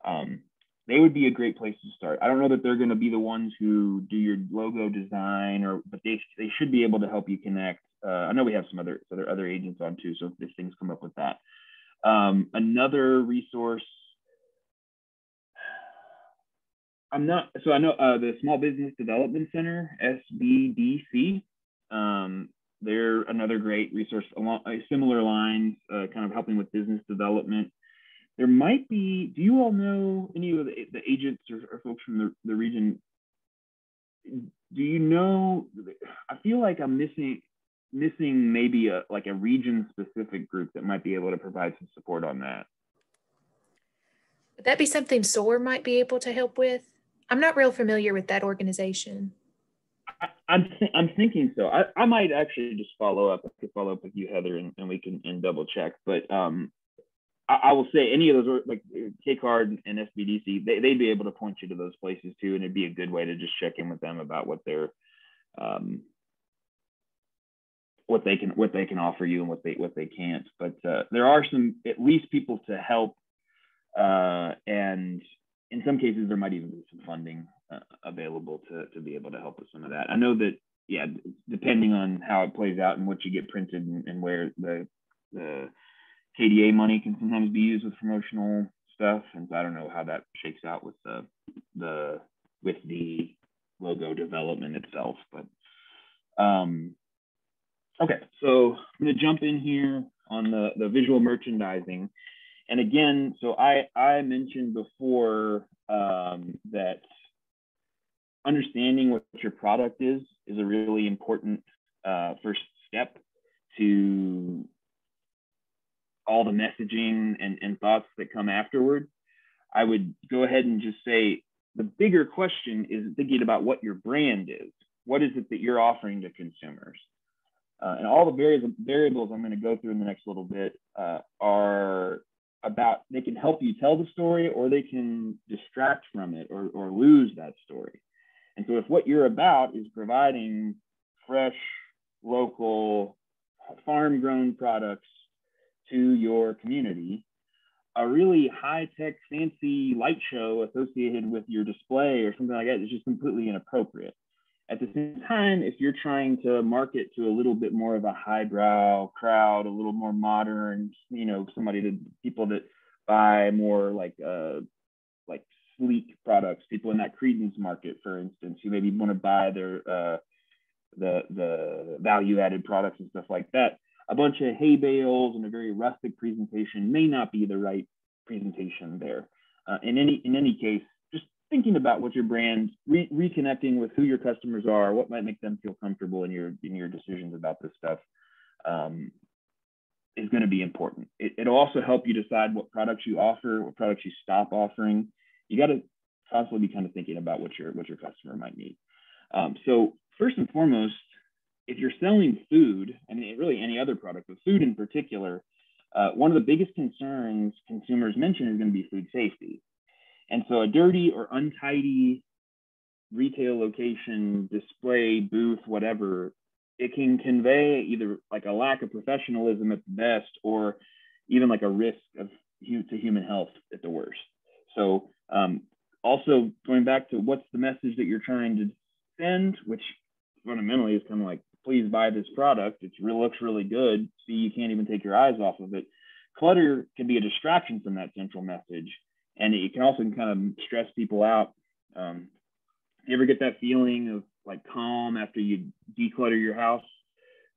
um, they would be a great place to start. I don't know that they're going to be the ones who do your logo design, or but they they should be able to help you connect. Uh, I know we have some other other other agents on too, so if things come up with that. Um, another resource I'm not, so I know uh, the Small Business Development Center, SBDC. Um, they're another great resource along uh, similar lines, uh, kind of helping with business development. There might be, do you all know any of the, the agents or, or, folks from the, the region? Do you know, I feel like I'm missing, missing maybe a, like a region specific group that might be able to provide some support on that. Would that be something SOAR might be able to help with? I'm not real familiar with that organization. I, am th- I'm thinking so. I, I might actually just follow up. I could follow up with you, Heather, and, and we can and double check. But um, I, I will say any of those like K Card and SBDC, they, they'd be able to point you to those places too, and it'd be a good way to just check in with them about what they're um, what they can what they can offer you and what they what they can't. But uh, there are some at least people to help uh, and in some cases, there might even be some funding uh, available to, to be able to help with some of that. I know that, yeah, depending on how it plays out and what you get printed and, and where the, the KDA money can sometimes be used with promotional stuff. And I don't know how that shakes out with the, the, with the logo development itself, but, um, okay. So I'm to jump in here on the, the visual merchandising and again, so I, I mentioned before um, that understanding what your product is is a really important uh, first step to all the messaging and, and thoughts that come afterward. I would go ahead and just say the bigger question is thinking about what your brand is. What is it that you're offering to consumers? Uh, and all the various variables I'm going to go through in the next little bit uh, are about they can help you tell the story or they can distract from it or, or lose that story and so if what you're about is providing fresh local farm grown products to your community a really high tech fancy light show associated with your display or something like that is just completely inappropriate at the same time, if you're trying to market to a little bit more of a highbrow crowd, a little more modern, you know, somebody to people that buy more like uh like sleek products, people in that credence market, for instance, who maybe want to buy their uh the the value added products and stuff like that. A bunch of hay bales and a very rustic presentation may not be the right presentation there. Uh, in any in any case, just thinking about what your brand, re- reconnecting with who your customers are, what might make them feel comfortable in your in your decisions about this stuff, um, is going to be important. It, it'll also help you decide what products you offer, what products you stop offering. You got to constantly be kind of thinking about what your what your customer might need. Um, so first and foremost, if you're selling food, and really any other product, but food in particular, uh, one of the biggest concerns consumers mention is going to be food safety. And so a dirty or untidy retail location, display, booth, whatever, it can convey either like a lack of professionalism at the best or even like a risk of to human health at the worst. So um, also going back to what's the message that you're trying to send, which fundamentally is kind of like, please buy this product. It really looks really good. See, you can't even take your eyes off of it. Clutter can be a distraction from that central message and it can also kind of stress people out. Um, you ever get that feeling of like calm after you declutter your house?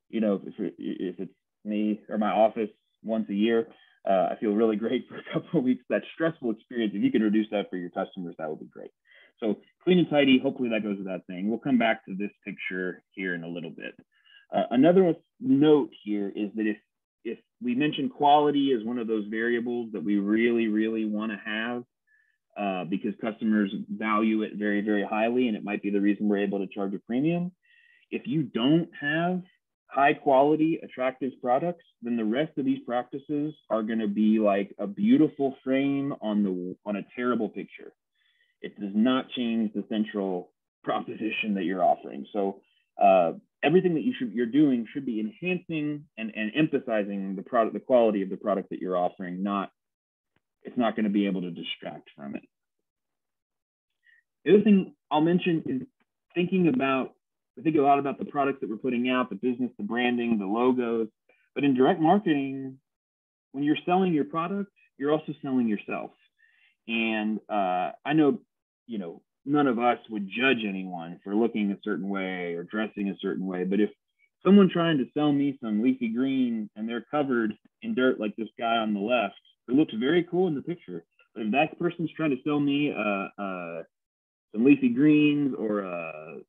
You know, if, if it's me or my office once a year, uh, I feel really great for a couple of weeks. That stressful experience, if you can reduce that for your customers, that would be great. So clean and tidy, hopefully that goes without saying. We'll come back to this picture here in a little bit. Uh, another note here is that if if we mention quality as one of those variables that we really, really want to have uh, because customers value it very, very highly, and it might be the reason we're able to charge a premium. If you don't have high quality, attractive products, then the rest of these practices are going to be like a beautiful frame on the on a terrible picture. It does not change the central proposition that you're offering. So uh, everything that you should you're doing should be enhancing and, and emphasizing the product, the quality of the product that you're offering, not it's not going to be able to distract from it. The other thing I'll mention is thinking about, we think a lot about the products that we're putting out, the business, the branding, the logos, but in direct marketing, when you're selling your product, you're also selling yourself. And uh, I know, you know, none of us would judge anyone for looking a certain way or dressing a certain way. But if someone trying to sell me some leafy green and they're covered in dirt like this guy on the left, it looks very cool in the picture. But if that person's trying to sell me uh, uh, some leafy greens or a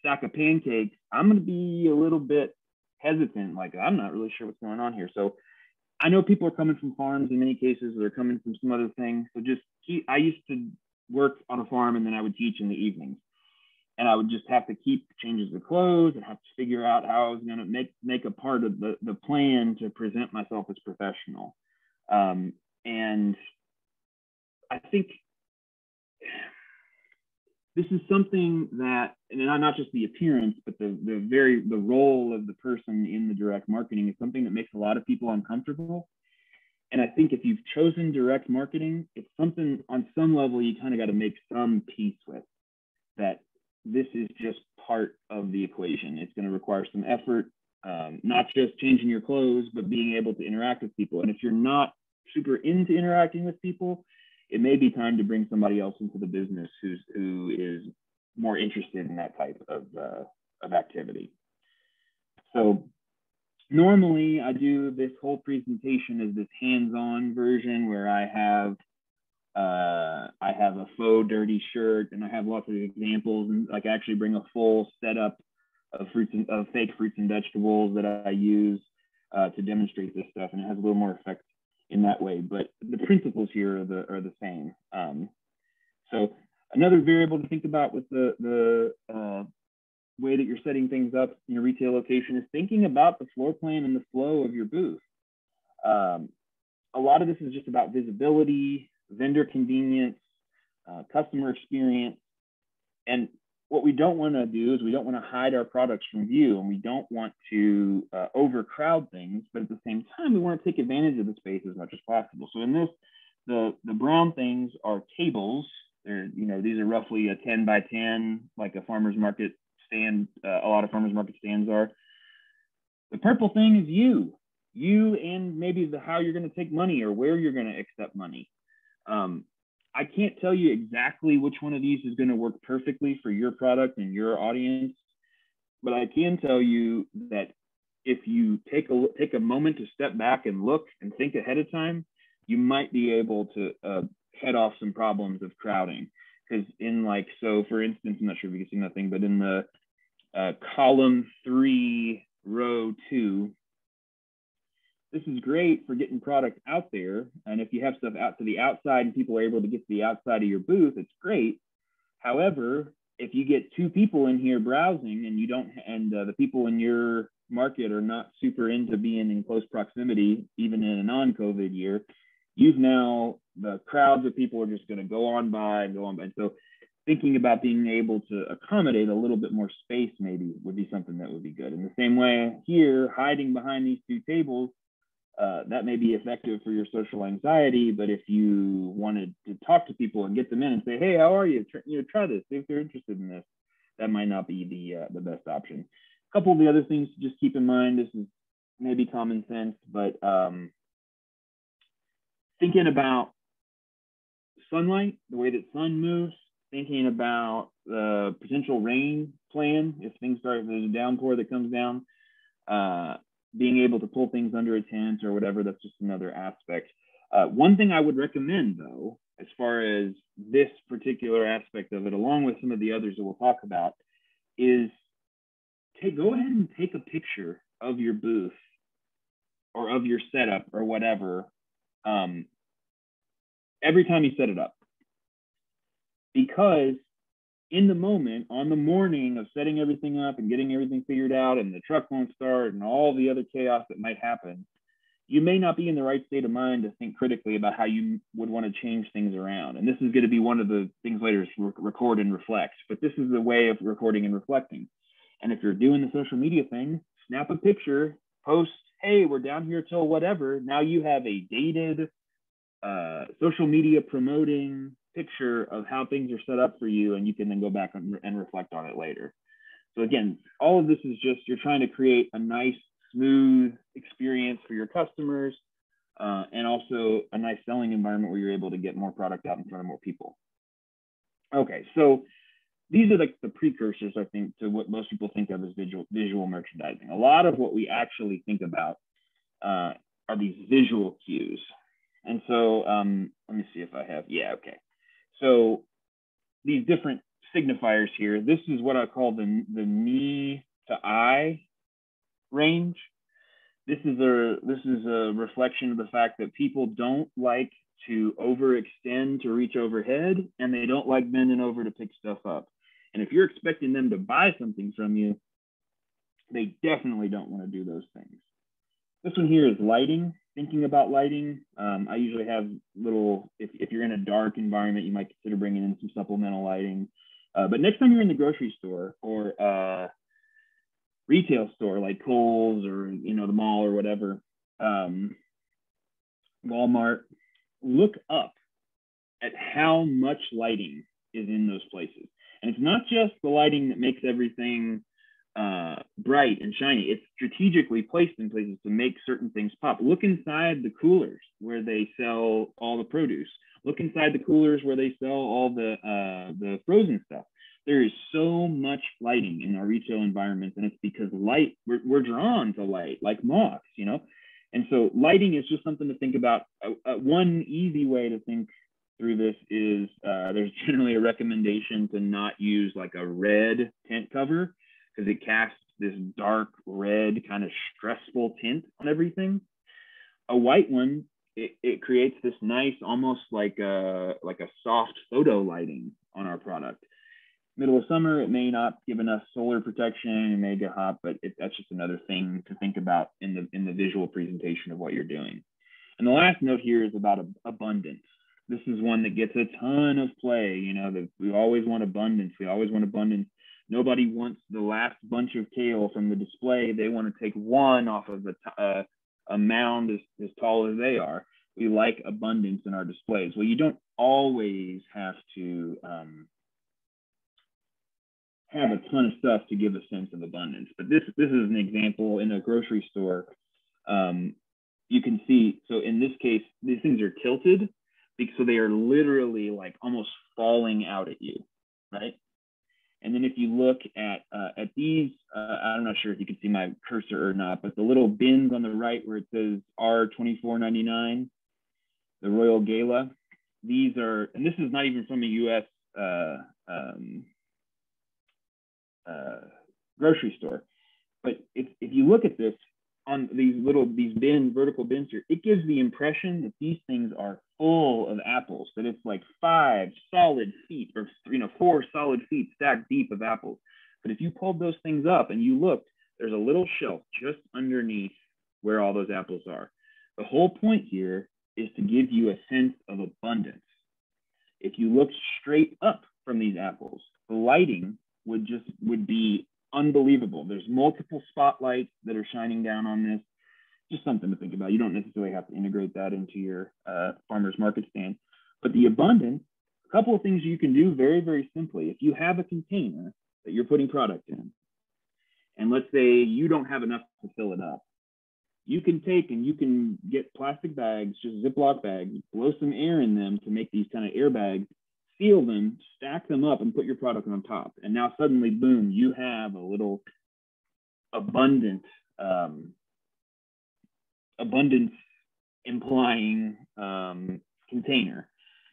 stack of pancakes, I'm going to be a little bit hesitant. Like, I'm not really sure what's going on here. So I know people are coming from farms in many cases, they're coming from some other thing. So just keep, I used to work on a farm and then I would teach in the evenings. And I would just have to keep changes of clothes and have to figure out how I was going to make make a part of the, the plan to present myself as professional. Um, and I think this is something that, and not just the appearance, but the, the very, the role of the person in the direct marketing is something that makes a lot of people uncomfortable. And I think if you've chosen direct marketing, it's something on some level you kind of got to make some peace with that this is just part of the equation. It's going to require some effort, um, not just changing your clothes, but being able to interact with people. And if you're not super into interacting with people, it may be time to bring somebody else into the business who's who is more interested in that type of uh, of activity. So normally I do this whole presentation as this hands-on version where I have uh, I have a faux dirty shirt and I have lots of examples and like actually bring a full setup of fruits and of fake fruits and vegetables that I use uh, to demonstrate this stuff and it has a little more effect in that way, but the principles here are the, are the same. Um, so another variable to think about with the, the uh, way that you're setting things up in your retail location is thinking about the floor plan and the flow of your booth. Um, a lot of this is just about visibility, vendor convenience, uh, customer experience, and what we don't want to do is we don't want to hide our products from view and we don't want to uh, overcrowd things, but at the same time, we want to take advantage of the space as much as possible. So in this, the, the brown things are tables. They're, you know, these are roughly a 10 by 10, like a farmer's market stand, uh, a lot of farmer's market stands are. The purple thing is you, you and maybe the how you're going to take money or where you're going to accept money. Um, I can't tell you exactly which one of these is going to work perfectly for your product and your audience, but I can tell you that if you take a take a moment to step back and look and think ahead of time, you might be able to uh, head off some problems of crowding. Because in like so, for instance, I'm not sure if you can see nothing, but in the uh, column three, row two, this is great for getting product out there. And if you have stuff out to the outside and people are able to get to the outside of your booth, it's great. However, if you get two people in here browsing and you don't, and uh, the people in your market are not super into being in close proximity, even in a non COVID year, you've now, the crowds of people are just going to go on by and go on by. And so thinking about being able to accommodate a little bit more space maybe would be something that would be good. In the same way here, hiding behind these two tables uh, that may be effective for your social anxiety. But if you wanted to talk to people and get them in and say, "Hey, how are you? Try, you know, try this. See if they're interested in this." That might not be the uh, the best option. A couple of the other things to just keep in mind. This is maybe common sense, but um, thinking about sunlight, the way that sun moves, thinking about the potential rain plan if things start, there's a downpour that comes down, uh, being able to pull things under a tent or whatever, that's just another aspect. Uh, one thing I would recommend, though, as far as this particular aspect of it, along with some of the others that we'll talk about, is take go ahead and take a picture of your booth or of your setup or whatever um, every time you set it up, because in the moment, on the morning of setting everything up and getting everything figured out, and the truck won't start, and all the other chaos that might happen, you may not be in the right state of mind to think critically about how you would want to change things around. And this is going to be one of the things later is record and reflect. But this is the way of recording and reflecting. And if you're doing the social media thing, snap a picture, post, hey, we're down here till whatever. Now you have a dated uh, social media promoting picture of how things are set up for you, and you can then go back and, and reflect on it later. So again, all of this is just you're trying to create a nice smooth experience for your customers, uh, and also a nice selling environment where you're able to get more product out in front of more people. Okay, so these are like the precursors, I think, to what most people think of as visual, visual merchandising. A lot of what we actually think about uh, are these visual cues. And so um, let me see if I have, yeah, okay. So these different signifiers here, this is what I call the, the knee to eye range. This is a this is a reflection of the fact that people don't like to overextend to reach overhead, and they don't like bending over to pick stuff up. And if you're expecting them to buy something from you, they definitely don't want to do those things. This one here is lighting. Thinking about lighting, um, I usually have little, if, if you're in a dark environment, you might consider bringing in some supplemental lighting. Uh, but next time you're in the grocery store or uh, retail store like Kohl's or you know the mall or whatever, um, Walmart, look up at how much lighting is in those places. And it's not just the lighting that makes everything uh, bright and shiny. It's strategically placed in places to make certain things pop. Look inside the coolers where they sell all the produce. Look inside the coolers where they sell all the uh, the frozen stuff there is so much lighting in our retail environments and it's because light we're, we're drawn to light like moths you know and so lighting is just something to think about uh, uh, one easy way to think through this is uh, there's generally a recommendation to not use like a red tent cover because it casts this dark red kind of stressful tint on everything a white one it, it creates this nice almost like a like a soft photo lighting on our product middle of summer, it may not give enough solar protection. It may get hot, but it, that's just another thing to think about in the in the visual presentation of what you're doing. And the last note here is about abundance. This is one that gets a ton of play. You know, that we always want abundance. We always want abundance. Nobody wants the last bunch of kale from the display. They want to take one off of a, uh, a mound as, as tall as they are. We like abundance in our displays. Well, you don't always have to um, have a ton of stuff to give a sense of abundance. But this this is an example in a grocery store. Um, you can see, so in this case, these things are tilted, because, so they are literally like almost falling out at you, right? And then if you look at uh, at these, uh, I'm not sure if you can see my cursor or not, but the little bins on the right where it says R24.99, the Royal Gala, these are, and this is not even from a U.S. Uh, um, uh, grocery store. But if, if you look at this on these little, these bin, vertical bins here, it gives the impression that these things are full of apples, that it's like five solid feet or, you know, four solid feet stacked deep of apples. But if you pulled those things up and you looked, there's a little shelf just underneath where all those apples are. The whole point here is to give you a sense of abundance. If you look straight up from these apples, the lighting would just would be unbelievable. There's multiple spotlights that are shining down on this. Just something to think about. You don't necessarily have to integrate that into your uh, farmer's market stand. But the abundance, a couple of things you can do very, very simply. If you have a container that you're putting product in, and let's say you don't have enough to fill it up, you can take and you can get plastic bags, just Ziploc bags, blow some air in them to make these kind of air bags seal them, stack them up, and put your product on top. And now suddenly, boom, you have a little abundant, um, abundance implying um, container.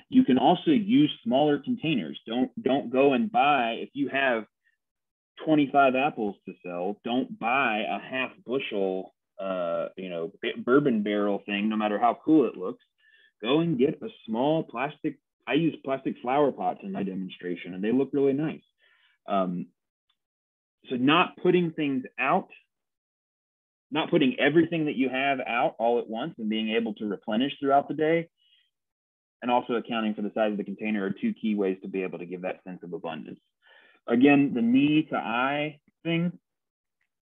You can also use smaller containers. Don't don't go and buy if you have 25 apples to sell. Don't buy a half bushel, uh, you know, bourbon barrel thing, no matter how cool it looks. Go and get a small plastic I use plastic flower pots in my demonstration and they look really nice. Um, so not putting things out, not putting everything that you have out all at once and being able to replenish throughout the day, and also accounting for the size of the container are two key ways to be able to give that sense of abundance. Again, the knee to eye thing,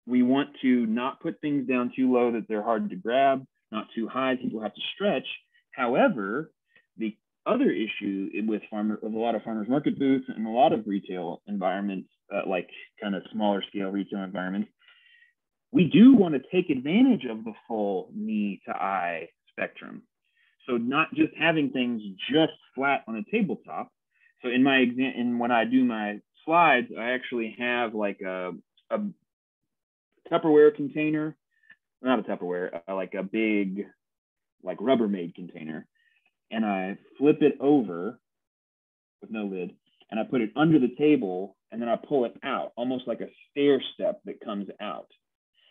we want to not put things down too low that they're hard to grab, not too high, people have to stretch. However, the other issue with farmer with a lot of farmers market booths and a lot of retail environments, uh, like kind of smaller scale retail environments, we do want to take advantage of the full knee to eye spectrum. So not just having things just flat on a tabletop. So in my exam, in when I do my slides, I actually have like a, a Tupperware container, not a Tupperware, uh, like a big, like Rubbermaid container, and I flip it over with no lid, and I put it under the table, and then I pull it out, almost like a stair step that comes out.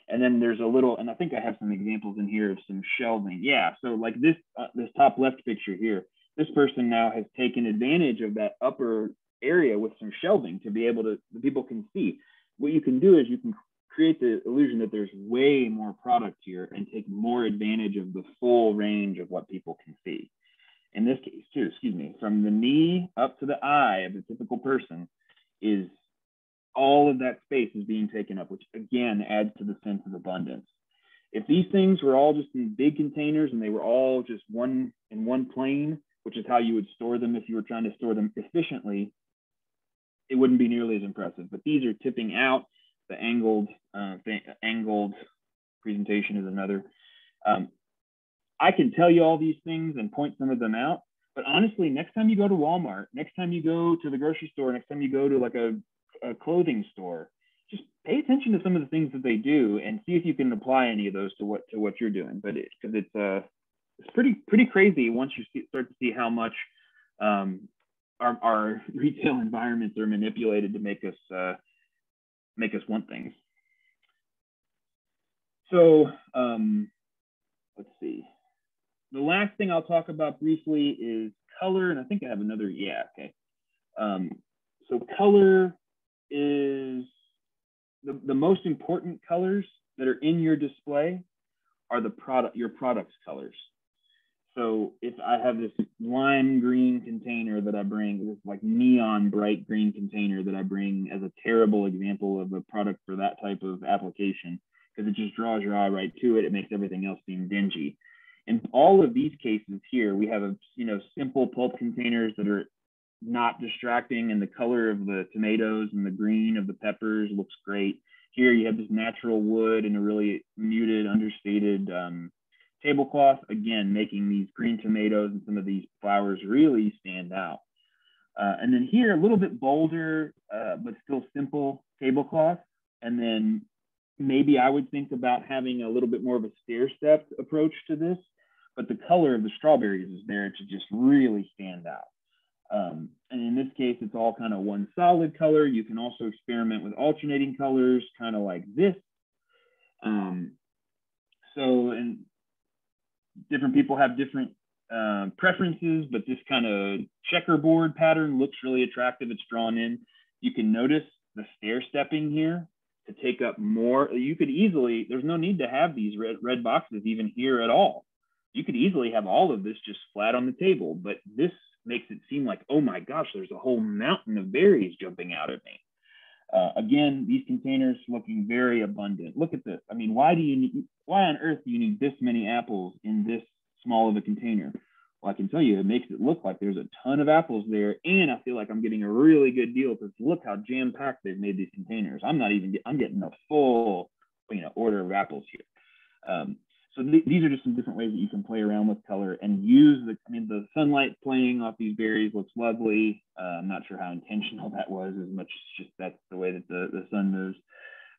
And then there's a little, and I think I have some examples in here of some shelving. Yeah, so like this, uh, this top left picture here, this person now has taken advantage of that upper area with some shelving to be able to, the people can see. What you can do is you can create the illusion that there's way more product here and take more advantage of the full range of what people can see. In this case, too, excuse me, from the knee up to the eye of the typical person is all of that space is being taken up, which again adds to the sense of abundance. If these things were all just in big containers and they were all just one in one plane, which is how you would store them if you were trying to store them efficiently, it wouldn't be nearly as impressive. But these are tipping out. The angled uh, angled presentation is another. Um, I can tell you all these things and point some of them out. But honestly, next time you go to Walmart, next time you go to the grocery store, next time you go to like a, a clothing store, just pay attention to some of the things that they do and see if you can apply any of those to what to what you're doing. But because it, it's uh it's pretty pretty crazy once you see, start to see how much um, our, our retail environments are manipulated to make us uh, make us want things. So um, let's see. The last thing I'll talk about briefly is color, and I think I have another. Yeah, okay. Um, so color is the, the most important colors that are in your display are the product your product's colors. So if I have this lime green container that I bring, this like neon bright green container that I bring as a terrible example of a product for that type of application, because it just draws your eye right to it. It makes everything else seem dingy. In all of these cases here, we have a you know simple pulp containers that are not distracting, and the color of the tomatoes and the green of the peppers looks great. Here you have this natural wood and a really muted, understated um, tablecloth, again, making these green tomatoes and some of these flowers really stand out. Uh, and then here, a little bit bolder, uh, but still simple tablecloth. And then maybe I would think about having a little bit more of a stair-stepped approach to this, but the color of the strawberries is there to just really stand out. Um, and in this case, it's all kind of one solid color. You can also experiment with alternating colors, kind of like this. Um, so, and different people have different uh, preferences, but this kind of checkerboard pattern looks really attractive. It's drawn in. You can notice the stair stepping here to take up more. You could easily, there's no need to have these red, red boxes even here at all. You could easily have all of this just flat on the table, but this makes it seem like, oh my gosh, there's a whole mountain of berries jumping out at me. Uh, again, these containers looking very abundant. Look at this. I mean, why do you need, why on earth do you need this many apples in this small of a container? Well, I can tell you, it makes it look like there's a ton of apples there, and I feel like I'm getting a really good deal because look how jam packed they've made these containers. I'm not even, get, I'm getting a full, you know, order of apples here. Um, so th these are just some different ways that you can play around with color and use the, I mean, the sunlight playing off these berries looks lovely. Uh, I'm not sure how intentional that was as much as just that's the way that the, the sun moves.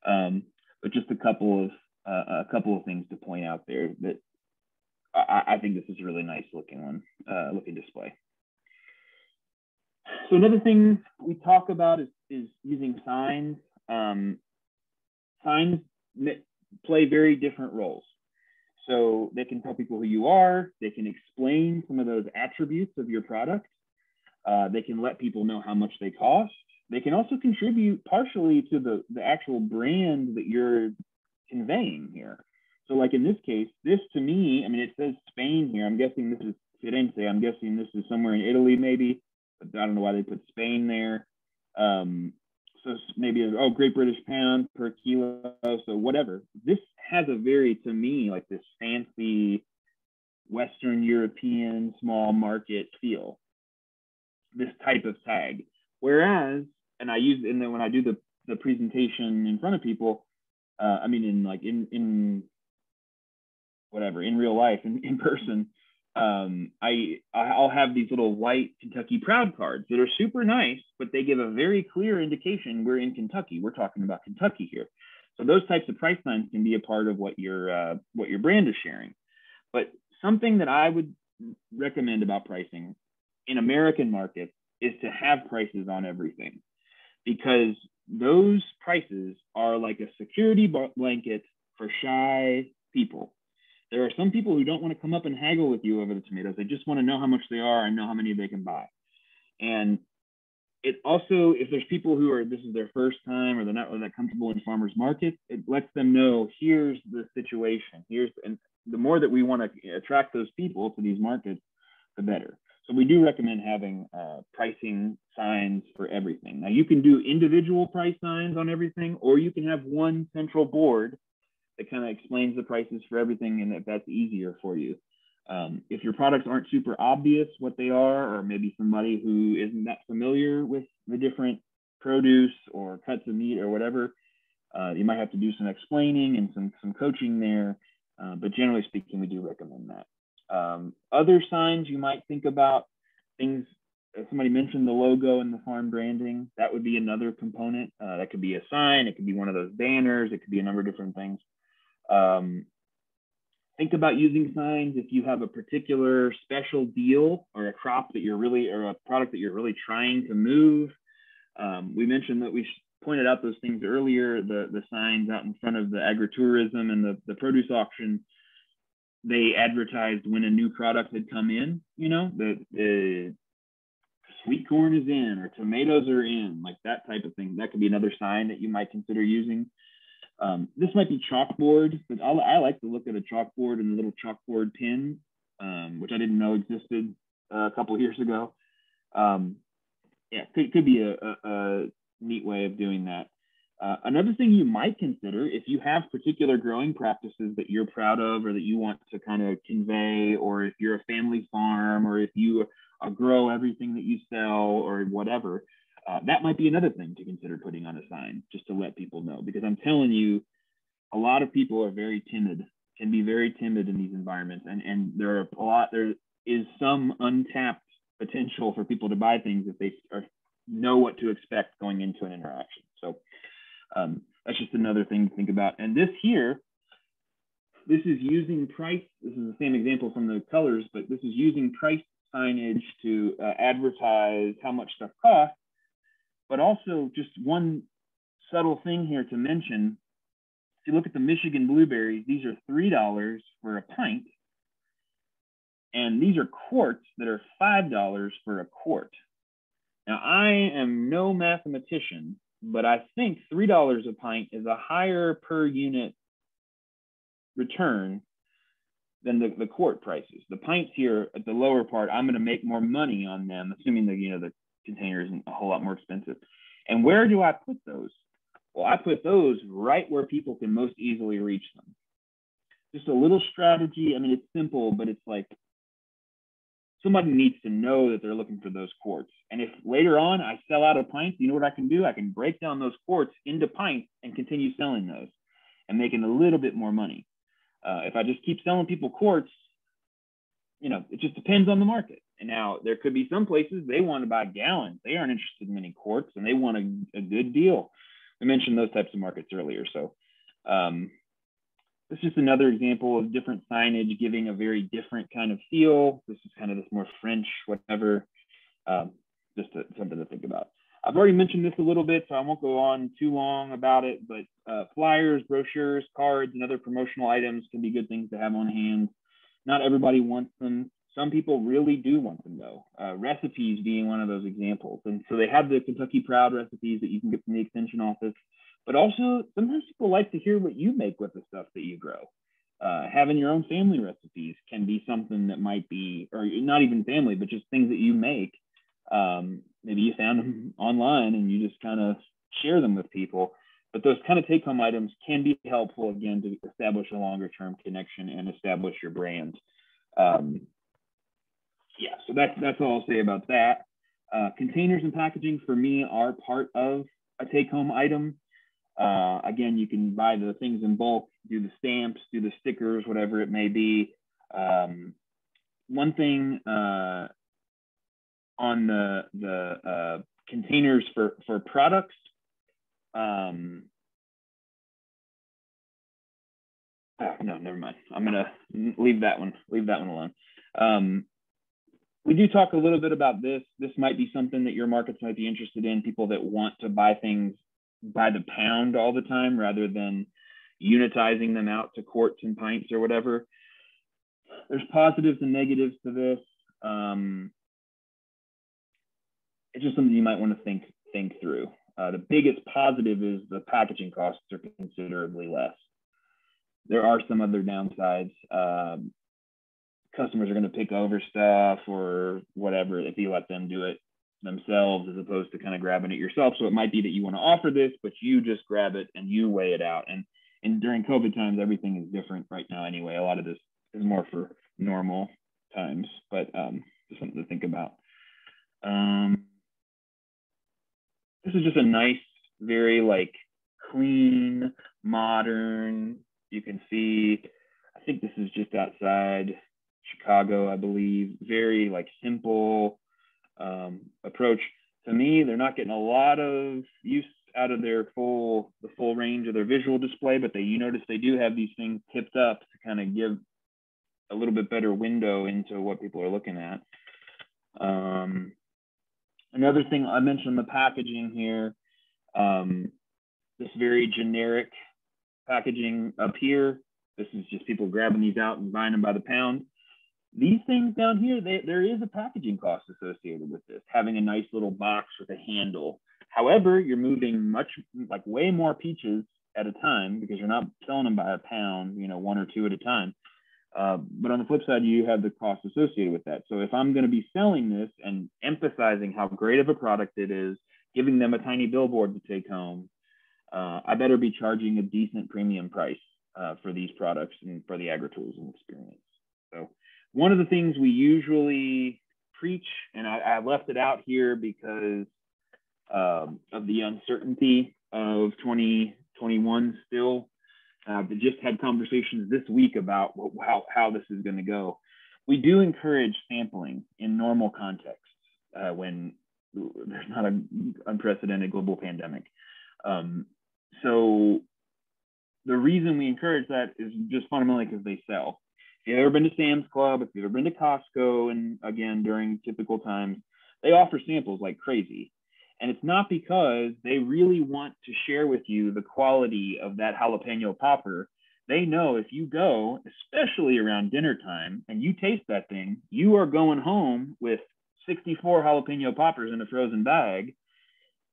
Um, but just a couple of, uh, a couple of things to point out there that I, I think this is a really nice looking one, uh, looking display. So another thing we talk about is, is using signs. Um, signs play very different roles. So they can tell people who you are. They can explain some of those attributes of your product. Uh, they can let people know how much they cost. they can also contribute partially to the, the actual brand that you're conveying here. So like in this case, this to me, I mean, it says Spain here. I'm guessing this is Firenze. I'm guessing this is somewhere in Italy, maybe. But I don't know why they put Spain there. Um, so maybe oh, Great British Pound per kilo. So whatever. This has a very, to me, like this fancy Western European small market feel. This type of tag. Whereas, and I use, and then when I do the the presentation in front of people, uh, I mean, in like in in whatever in real life in, in person um, I I'll have these little white Kentucky Proud cards that are super nice, but they give a very clear indication we're in Kentucky. We're talking about Kentucky here. So those types of price signs can be a part of what your uh, what your brand is sharing. But something that I would recommend about pricing in American markets is to have prices on everything because those prices are like a security blanket for shy people there are some people who don't want to come up and haggle with you over the tomatoes. They just want to know how much they are and know how many they can buy. And it also, if there's people who are this is their first time or they're not really that comfortable in farmers markets, it lets them know here's the situation. Here's and the more that we want to attract those people to these markets, the better. So we do recommend having uh, pricing signs for everything. Now you can do individual price signs on everything, or you can have one central board that kind of explains the prices for everything and that that's easier for you. Um, if your products aren't super obvious what they are, or maybe somebody who isn't that familiar with the different produce or cuts of meat or whatever, uh, you might have to do some explaining and some, some coaching there. Uh, but generally speaking, we do recommend that. Um, other signs you might think about things uh, somebody mentioned the logo and the farm branding. That would be another component. Uh, that could be a sign. It could be one of those banners. It could be a number of different things. Um, think about using signs if you have a particular special deal or a crop that you're really or a product that you're really trying to move. Um, we mentioned that we pointed out those things earlier, the, the signs out in front of the agritourism and the, the produce auction. They advertised when a new product had come in, you know, the, the sweet corn is in or tomatoes are in, like that type of thing. That could be another sign that you might consider using. Um, this might be chalkboard, but I, I, like to look at a chalkboard and a little chalkboard pin, um, which I didn't know existed uh, a couple years ago. Um, yeah, could, could be a, a, a, neat way of doing that. Uh, another thing you might consider if you have particular growing practices that you're proud of or that you want to kind of convey, or if you're a family farm, or if you uh, grow everything that you sell, or whatever, uh, that might be another thing to consider putting on a sign just to let people know because i'm telling you a lot of people are very timid can be very timid in these environments and and there are a lot there is some untapped potential for people to buy things if they are, know what to expect going into an interaction. So um, that's just another thing to think about. And this here this is using price this is the same example from the colors but this is using price signage to uh, advertise how much stuff costs but also, just one subtle thing here to mention if you look at the Michigan blueberries, these are $3 for a pint. And these are quarts that are $5 for a quart. Now, I am no mathematician, but I think $3 a pint is a higher per unit return than the, the quart prices. The pints here at the lower part, I'm going to make more money on them, assuming that you know the container isn't a whole lot more expensive. And where do I put those? Well, I put those right where people can most easily reach them. Just a little strategy. I mean, it's simple, but it's like somebody needs to know that they're looking for those quarts. And if later on I sell out of pints, you know what I can do? I can break down those quarts into pints and continue selling those and making a little bit more money. Uh, if I just keep selling people quarts, you know, it just depends on the market. And now there could be some places they want to buy gallons. They aren't interested in many quarts and they want a, a good deal. I mentioned those types of markets earlier. So um, this is just another example of different signage giving a very different kind of feel. This is kind of this more French, whatever, um, just to, something to think about. I've already mentioned this a little bit, so I won't go on too long about it, but uh, flyers, brochures, cards, and other promotional items can be good things to have on hand. Not everybody wants them, some people really do want them though. Uh, recipes being one of those examples. And so they have the Kentucky Proud recipes that you can get from the extension office, but also sometimes people like to hear what you make with the stuff that you grow. Uh, having your own family recipes can be something that might be, or not even family, but just things that you make. Um, maybe you found them online and you just kind of share them with people. But those kind of take home items can be helpful again to establish a longer term connection and establish your brand. Um, yeah, so that's that's all I'll say about that. Uh, containers and packaging for me are part of a take-home item. Uh, again, you can buy the things in bulk, do the stamps, do the stickers, whatever it may be. Um, one thing uh, on the the uh, containers for for products. Um, oh, no, never mind. I'm gonna leave that one. Leave that one alone. Um, we do talk a little bit about this. This might be something that your markets might be interested in. People that want to buy things by the pound all the time rather than unitizing them out to quarts and pints or whatever. There's positives and negatives to this. Um, it's just something you might want to think think through. Uh, the biggest positive is the packaging costs are considerably less. There are some other downsides. Um, customers are going to pick over stuff or whatever if you let them do it themselves as opposed to kind of grabbing it yourself. So it might be that you want to offer this, but you just grab it and you weigh it out. And and during COVID times, everything is different right now anyway. A lot of this is more for normal times, but um, just something to think about. Um, this is just a nice, very like clean, modern. You can see, I think this is just outside Chicago, I believe. Very like simple um, approach. To me, they're not getting a lot of use out of their full the full range of their visual display, but they you notice they do have these things tipped up to kind of give a little bit better window into what people are looking at. Um, another thing I mentioned the packaging here. Um, this very generic packaging up here. This is just people grabbing these out and buying them by the pound. These things down here, they, there is a packaging cost associated with this, having a nice little box with a handle. However, you're moving much, like way more peaches at a time because you're not selling them by a pound, you know, one or two at a time. Uh, but on the flip side, you have the cost associated with that. So if I'm going to be selling this and emphasizing how great of a product it is, giving them a tiny billboard to take home, uh, I better be charging a decent premium price uh, for these products and for the agritourism experience. So one of the things we usually preach, and I, I left it out here because um, of the uncertainty of 2021 still. Uh, but just had conversations this week about how, how this is going to go. We do encourage sampling in normal contexts uh, when there's not an unprecedented global pandemic. Um, so the reason we encourage that is just fundamentally because they sell. You've ever been to Sam's Club, if you've ever been to Costco, and again, during typical times, they offer samples like crazy. And it's not because they really want to share with you the quality of that jalapeno popper. They know if you go, especially around dinner time, and you taste that thing, you are going home with 64 jalapeno poppers in a frozen bag,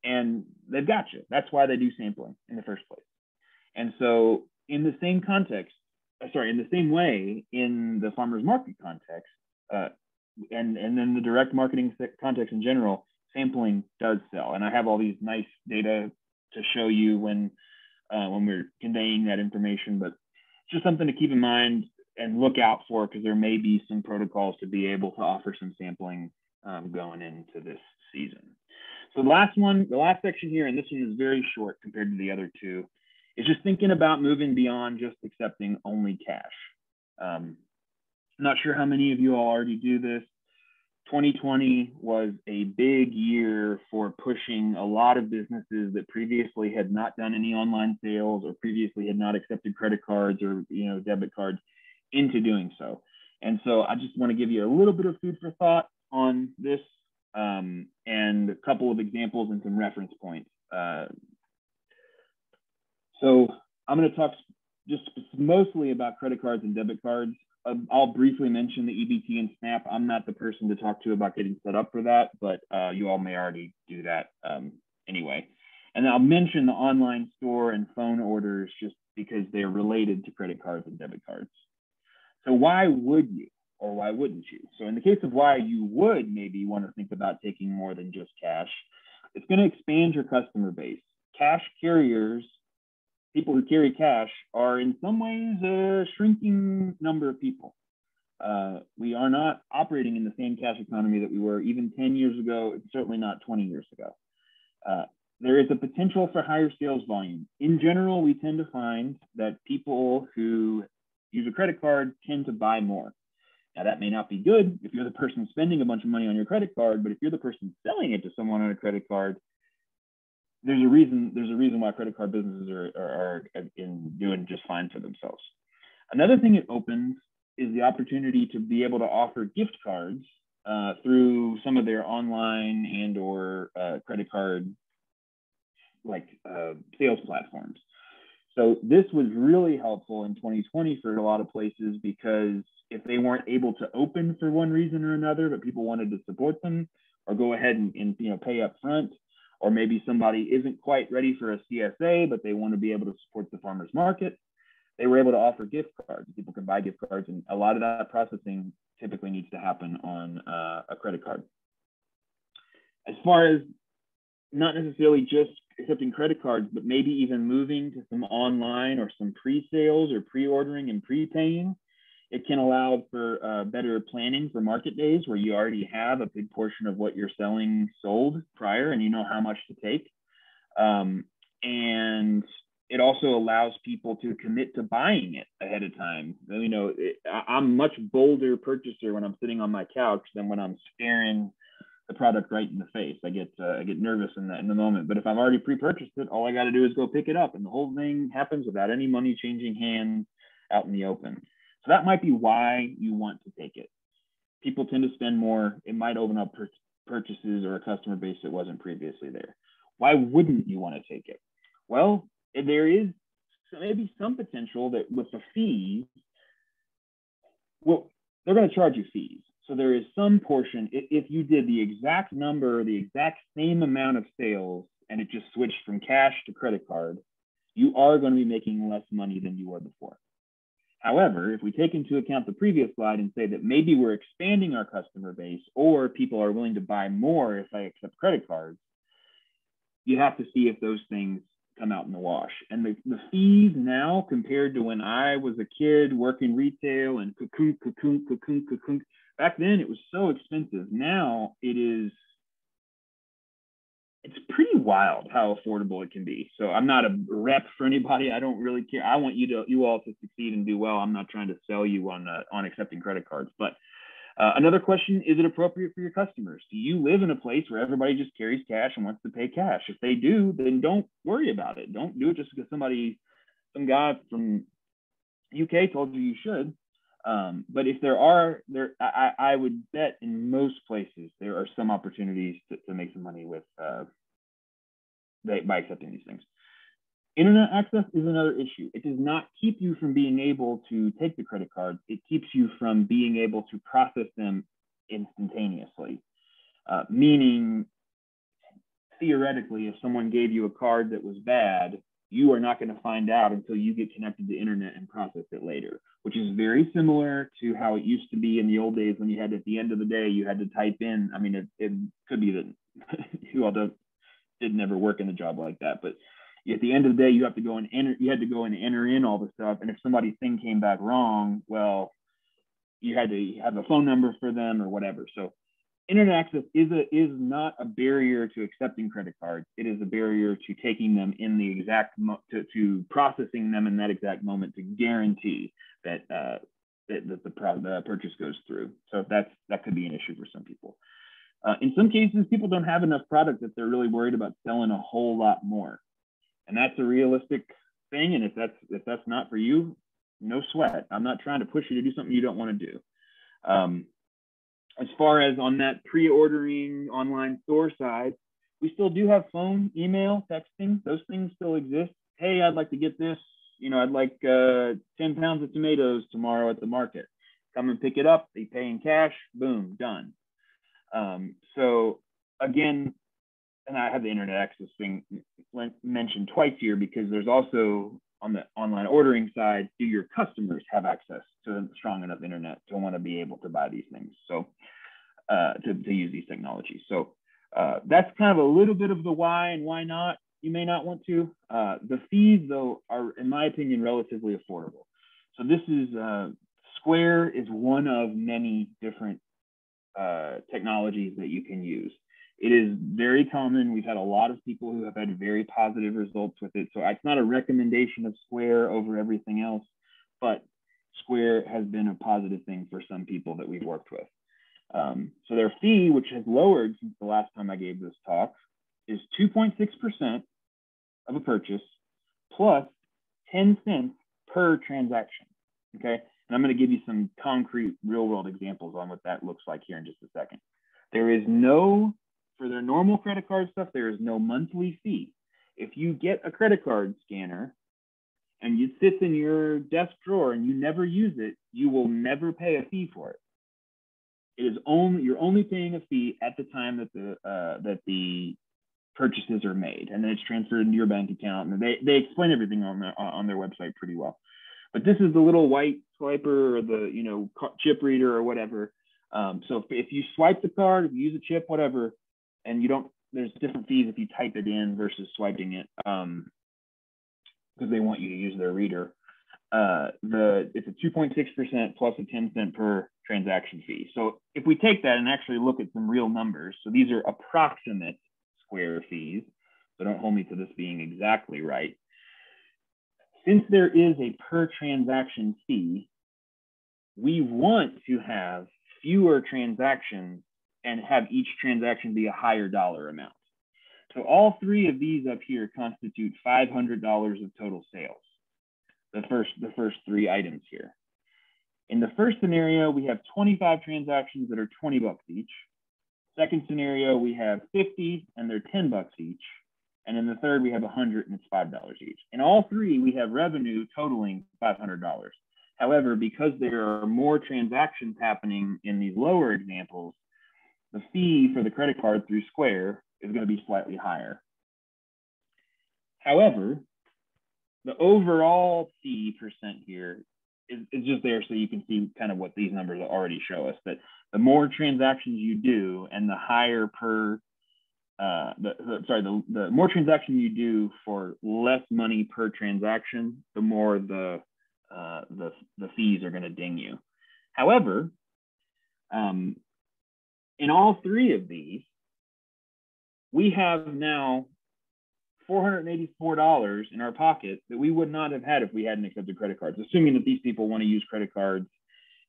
and they've got you. That's why they do sampling in the first place. And so, in the same context, sorry, in the same way in the farmers market context, uh, and and then the direct marketing context in general, sampling does sell. And I have all these nice data to show you when uh, when we're conveying that information, but it's just something to keep in mind and look out for because there may be some protocols to be able to offer some sampling um, going into this season. So the last one, the last section here, and this one is very short compared to the other two, is just thinking about moving beyond just accepting only cash. Um, I'm not sure how many of you all already do this. 2020 was a big year for pushing a lot of businesses that previously had not done any online sales or previously had not accepted credit cards or you know debit cards into doing so. And so I just want to give you a little bit of food for thought on this um, and a couple of examples and some reference points uh, so I'm going to talk just mostly about credit cards and debit cards. uh, I'll briefly mention the EBT and SNAP. I'm not the person to talk to about getting set up for that, but uh, you all may already do that um, anyway. And I'll mention the online store and phone orders just because they're related to credit cards and debit cards. So why would you or why wouldn't you? So in the case of why you would maybe want to think about taking more than just cash, it's going to expand your customer base. Cash carriers, people who carry cash, are in some ways a shrinking number of people. Uh, we are not operating in the same cash economy that we were even 10 years ago, certainly not 20 years ago. Uh, there is a potential for higher sales volume. In general, we tend to find that people who use a credit card tend to buy more. Now, that may not be good if you're the person spending a bunch of money on your credit card, but if you're the person selling it to someone on a credit card, there's a reason there's a reason why credit card businesses are, are, are in doing just fine for themselves. Another thing it opens is the opportunity to be able to offer gift cards uh, through some of their online and or uh, credit card like uh, sales platforms. So this was really helpful in 2020 for a lot of places because if they weren't able to open for one reason or another, but people wanted to support them or go ahead and, and you know pay up front, or maybe somebody isn't quite ready for a CSA, but they want to be able to support the farmers market, they were able to offer gift cards. People can buy gift cards, and a lot of that processing typically needs to happen on uh, a credit card. As far as not necessarily just accepting credit cards, but maybe even moving to some online or some pre-sales or pre-ordering and prepaying. It can allow for uh, better planning for market days where you already have a big portion of what you're selling sold prior and you know how much to take. Um, and it also allows people to commit to buying it ahead of time. You know, it, I'm much bolder purchaser when I'm sitting on my couch than when I'm staring the product right in the face. I get uh, I get nervous in that in the moment. But if I've already pre-purchased it, all I got to do is go pick it up, and the whole thing happens without any money changing hands out in the open. So that might be why you want to take it. People tend to spend more. It might open up pur- purchases or a customer base that wasn't previously there. Why wouldn't you want to take it? Well, eh, there is maybe some potential that with the fees, well, they're going to charge you fees. So there is some portion, if you did the exact number, the exact same amount of sales, and it just switched from cash to credit card, you are going to be making less money than you were before. However, if we take into account the previous slide and say that maybe we're expanding our customer base or people are willing to buy more if I accept credit cards, you have to see if those things come out in the wash. And the, the fees now compared to when I was a kid working retail and cocoon, cocoon, cocoon, cocoon, back then it was so expensive. Now it is it's pretty wild how affordable it can be. So I'm not a rep for anybody. I don't really care. I want you to you all to succeed and do well. I'm not trying to sell you on uh, on accepting credit cards. But uh, another question: Is it appropriate for your customers? Do you live in a place where everybody just carries cash and wants to pay cash? If they do, then don't worry about it. Don't do it just because somebody, some guy from UK told you you should. Um, but if there are, there I, I would bet in most places there are some opportunities to, to make some money with uh, by accepting these things. Internet access is another issue. It does not keep you from being able to take the credit cards. It keeps you from being able to process them instantaneously. Uh, meaning, theoretically, if someone gave you a card that was bad, you are not going to find out until you get connected to internet and process it later, which is very similar to how it used to be in the old days when you had at the end of the day you had to type in. I mean, it, it could be that you all don't, did never work in a job like that, but at the end of the day you have to go and enter. You had to go and enter in all the stuff, and if somebody's thing came back wrong, well, you had to have a phone number for them or whatever. So internet access is a is not a barrier to accepting credit cards. It is a barrier to taking them in the exact mo- to, to processing them in that exact moment to guarantee that uh, that, that the, pro- the purchase goes through. So that's that could be an issue for some people. Uh, in some cases, people don't have enough product that they're really worried about selling a whole lot more, and that's a realistic thing. And if that's if that's not for you, no sweat. I'm not trying to push you to do something you don't want to do. Um, as far as on that pre-ordering online store side, we still do have phone, email, texting. Those things still exist. Hey, I'd like to get this. You know, I'd like uh, 10 pounds of tomatoes tomorrow at the market. come and pick it up. They pay in cash. Boom, done. Um, so again, and I have the internet access thing mentioned twice here because there's also on the online ordering side, do your customers have access to a strong enough internet to want to be able to buy these things? So uh, to, to use these technologies. So uh, that's kind of a little bit of the why and why not. You may not want to. Uh, the fees, though, are, in my opinion, relatively affordable. So this is uh, Square is one of many different uh, technologies that you can use. It is very common. We've had a lot of people who have had very positive results with it. So it's not a recommendation of Square over everything else, but Square has been a positive thing for some people that we've worked with. Um, so their fee, which has lowered since the last time I gave this talk, is 2.6% of a purchase plus 10 cents per transaction. Okay. And I'm going to give you some concrete real world examples on what that looks like here in just a second. There is no for their normal credit card stuff, there is no monthly fee. If you get a credit card scanner and it sits in your desk drawer and you never use it, you will never pay a fee for it. It is only you're only paying a fee at the time that the uh, that the purchases are made, and then it's transferred into your bank account. And they they explain everything on their on their website pretty well. But this is the little white swiper or the you know chip reader or whatever. Um, so if, if you swipe the card, if you use a chip, whatever, and you don't there's different fees if you type it in versus swiping it um because they want you to use their reader. Uh the it's a 2.6% plus a 10 cent per transaction fee. So if we take that and actually look at some real numbers so these are approximate square fees so don't hold me to this being exactly right. Since there is a per transaction fee we want to have fewer transactions and have each transaction be a higher dollar amount. So all three of these up here constitute $500 of total sales. The first, the first three items here. In the first scenario, we have 25 transactions that are 20 bucks each. Second scenario, we have 50 and they're 10 bucks each. And in the third, we have 100 and it's $5 each. In all three, we have revenue totaling $500. However, because there are more transactions happening in these lower examples, the fee for the credit card through Square is going to be slightly higher. However, the overall fee percent here is, is, just there so you can see kind of what these numbers already show us that the more transactions you do and the higher per uh, the, the, sorry, the, the more transaction you do for less money per transaction, the more the uh, the, the fees are going to ding you. However, um, in all three of these, we have now $484 in our pocket that we would not have had if we hadn't accepted credit cards, assuming that these people want to use credit cards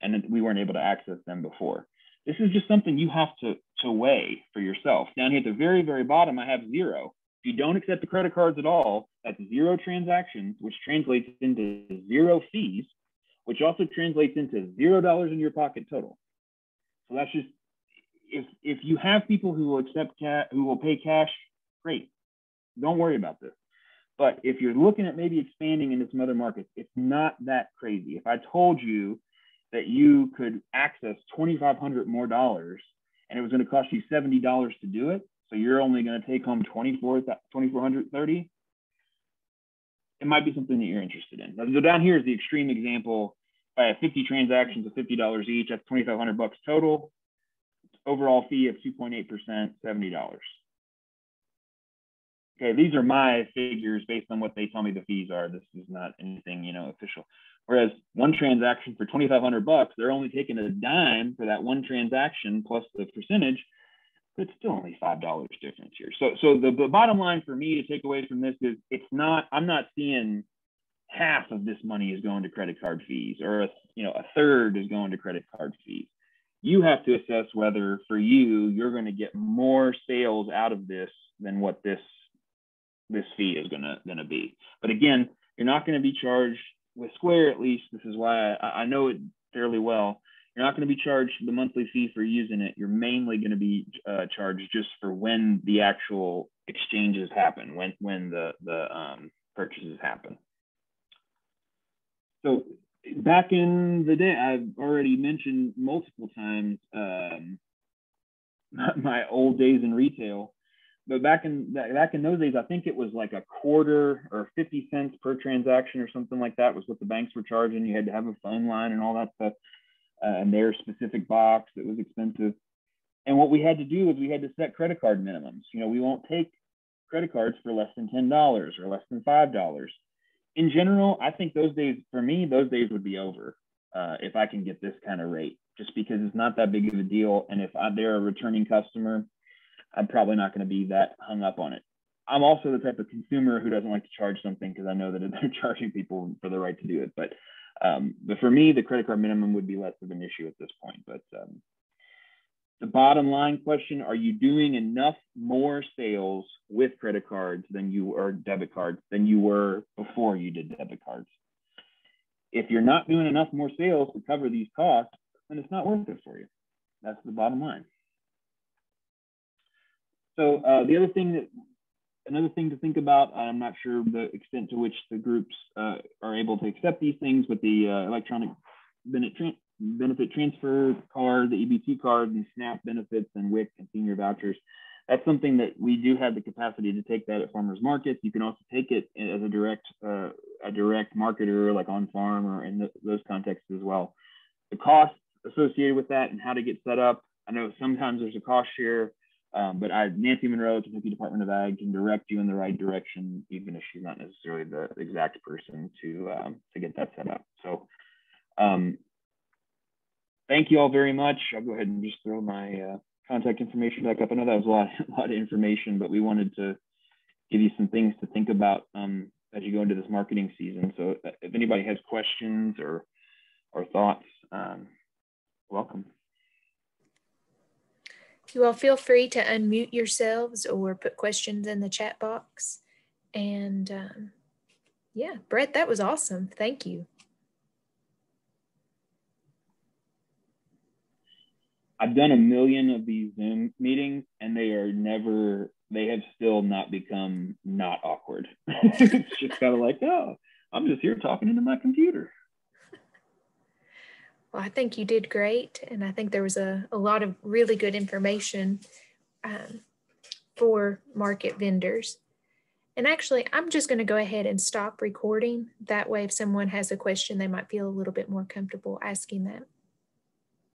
and that we weren't able to access them before. This is just something you have to, to weigh for yourself. Down here at the very, very bottom, I have zero. If you don't accept the credit cards at all, that's zero transactions, which translates into zero fees, which also translates into zero dollars in your pocket total. So that's just if if you have people who will accept cash, who will pay cash, great. Don't worry about this. But if you're looking at maybe expanding into some other markets, it's not that crazy. If I told you that you could access 2,500 more dollars and it was going to cost you $70 to do it, so you're only going to take home 24, 2,430, it might be something that you're interested in. So down here is the extreme example. If I have 50 transactions of $50 each, that's 2,500 bucks total overall fee of 2.8%, $70. Okay, these are my figures based on what they tell me the fees are. This is not anything, you know, official. Whereas one transaction for 2,500 bucks, they're only taking a dime for that one transaction plus the percentage. But it's still only five dollars difference here. So, so the, the bottom line for me to take away from this is it's not. I'm not seeing half of this money is going to credit card fees, or a, you know, a third is going to credit card fees you have to assess whether for you you're going to get more sales out of this than what this this fee is going to going to be. But again you're not going to be charged with square at least. This is why I, I know it fairly well. You're not going to be charged the monthly fee for using it. You're mainly going to be uh, charged just for when the actual exchanges happen when when the the um, purchases happen. So back in the day, I've already mentioned multiple times um, my old days in retail. But back in back in those days, I think it was like a quarter or 50 cents per transaction or something like that was what the banks were charging. You had to have a phone line and all that stuff, uh, and their specific box that was expensive. And what we had to do was we had to set credit card minimums. You know, we won't take credit cards for less than ten dollars or less than five dollars in general, I think those days for me, those days would be over uh, if I can get this kind of rate, just because it's not that big of a deal. And if I, they're a returning customer, I'm probably not going to be that hung up on it. I'm also the type of consumer who doesn't like to charge something because I know that they're charging people for the right to do it. But um, but for me, the credit card minimum would be less of an issue at this point. But um, the bottom line question are you doing enough more sales with credit cards than you or debit cards than you were before you did debit cards? If you're not doing enough more sales to cover these costs then it's not worth it for you. That's the bottom line. So uh, the other thing that another thing to think about i'm not sure the extent to which the groups uh, are able to accept these things with the uh, electronic benefit benefit transfer card, the EBT card, and SNAP benefits and WIC and senior vouchers. That's something that we do have the capacity to take that at farmers markets. You can also take it as a direct uh, a direct marketer like on farm or in the, those contexts as well. The costs associated with that and how to get set up. I know sometimes there's a cost share, um, but I, Nancy Monroe, Kentucky Department of Ag, can direct you in the right direction, even if she's not necessarily the exact person to um, to get that set up. So um, thank you all very much. I'll go ahead and just throw my uh, contact information back up. I know that was a lot, a lot of information, but we wanted to give you some things to think about um, as you go into this marketing season. So uh, if anybody has questions or or thoughts, um, welcome. You all feel free to unmute yourselves or put questions in the chat box. And um, yeah, Brett, that was awesome. Thank you. I've done a million of these Zoom meetings and they are never, they have still not become not awkward. it's just kind of like, oh, I'm just here talking into my computer. Well, I think you did great. And I think there was a, a lot of really good information um, for market vendors. And actually, I'm just going to go ahead and stop recording. That way, if someone has a question, they might feel a little bit more comfortable asking that.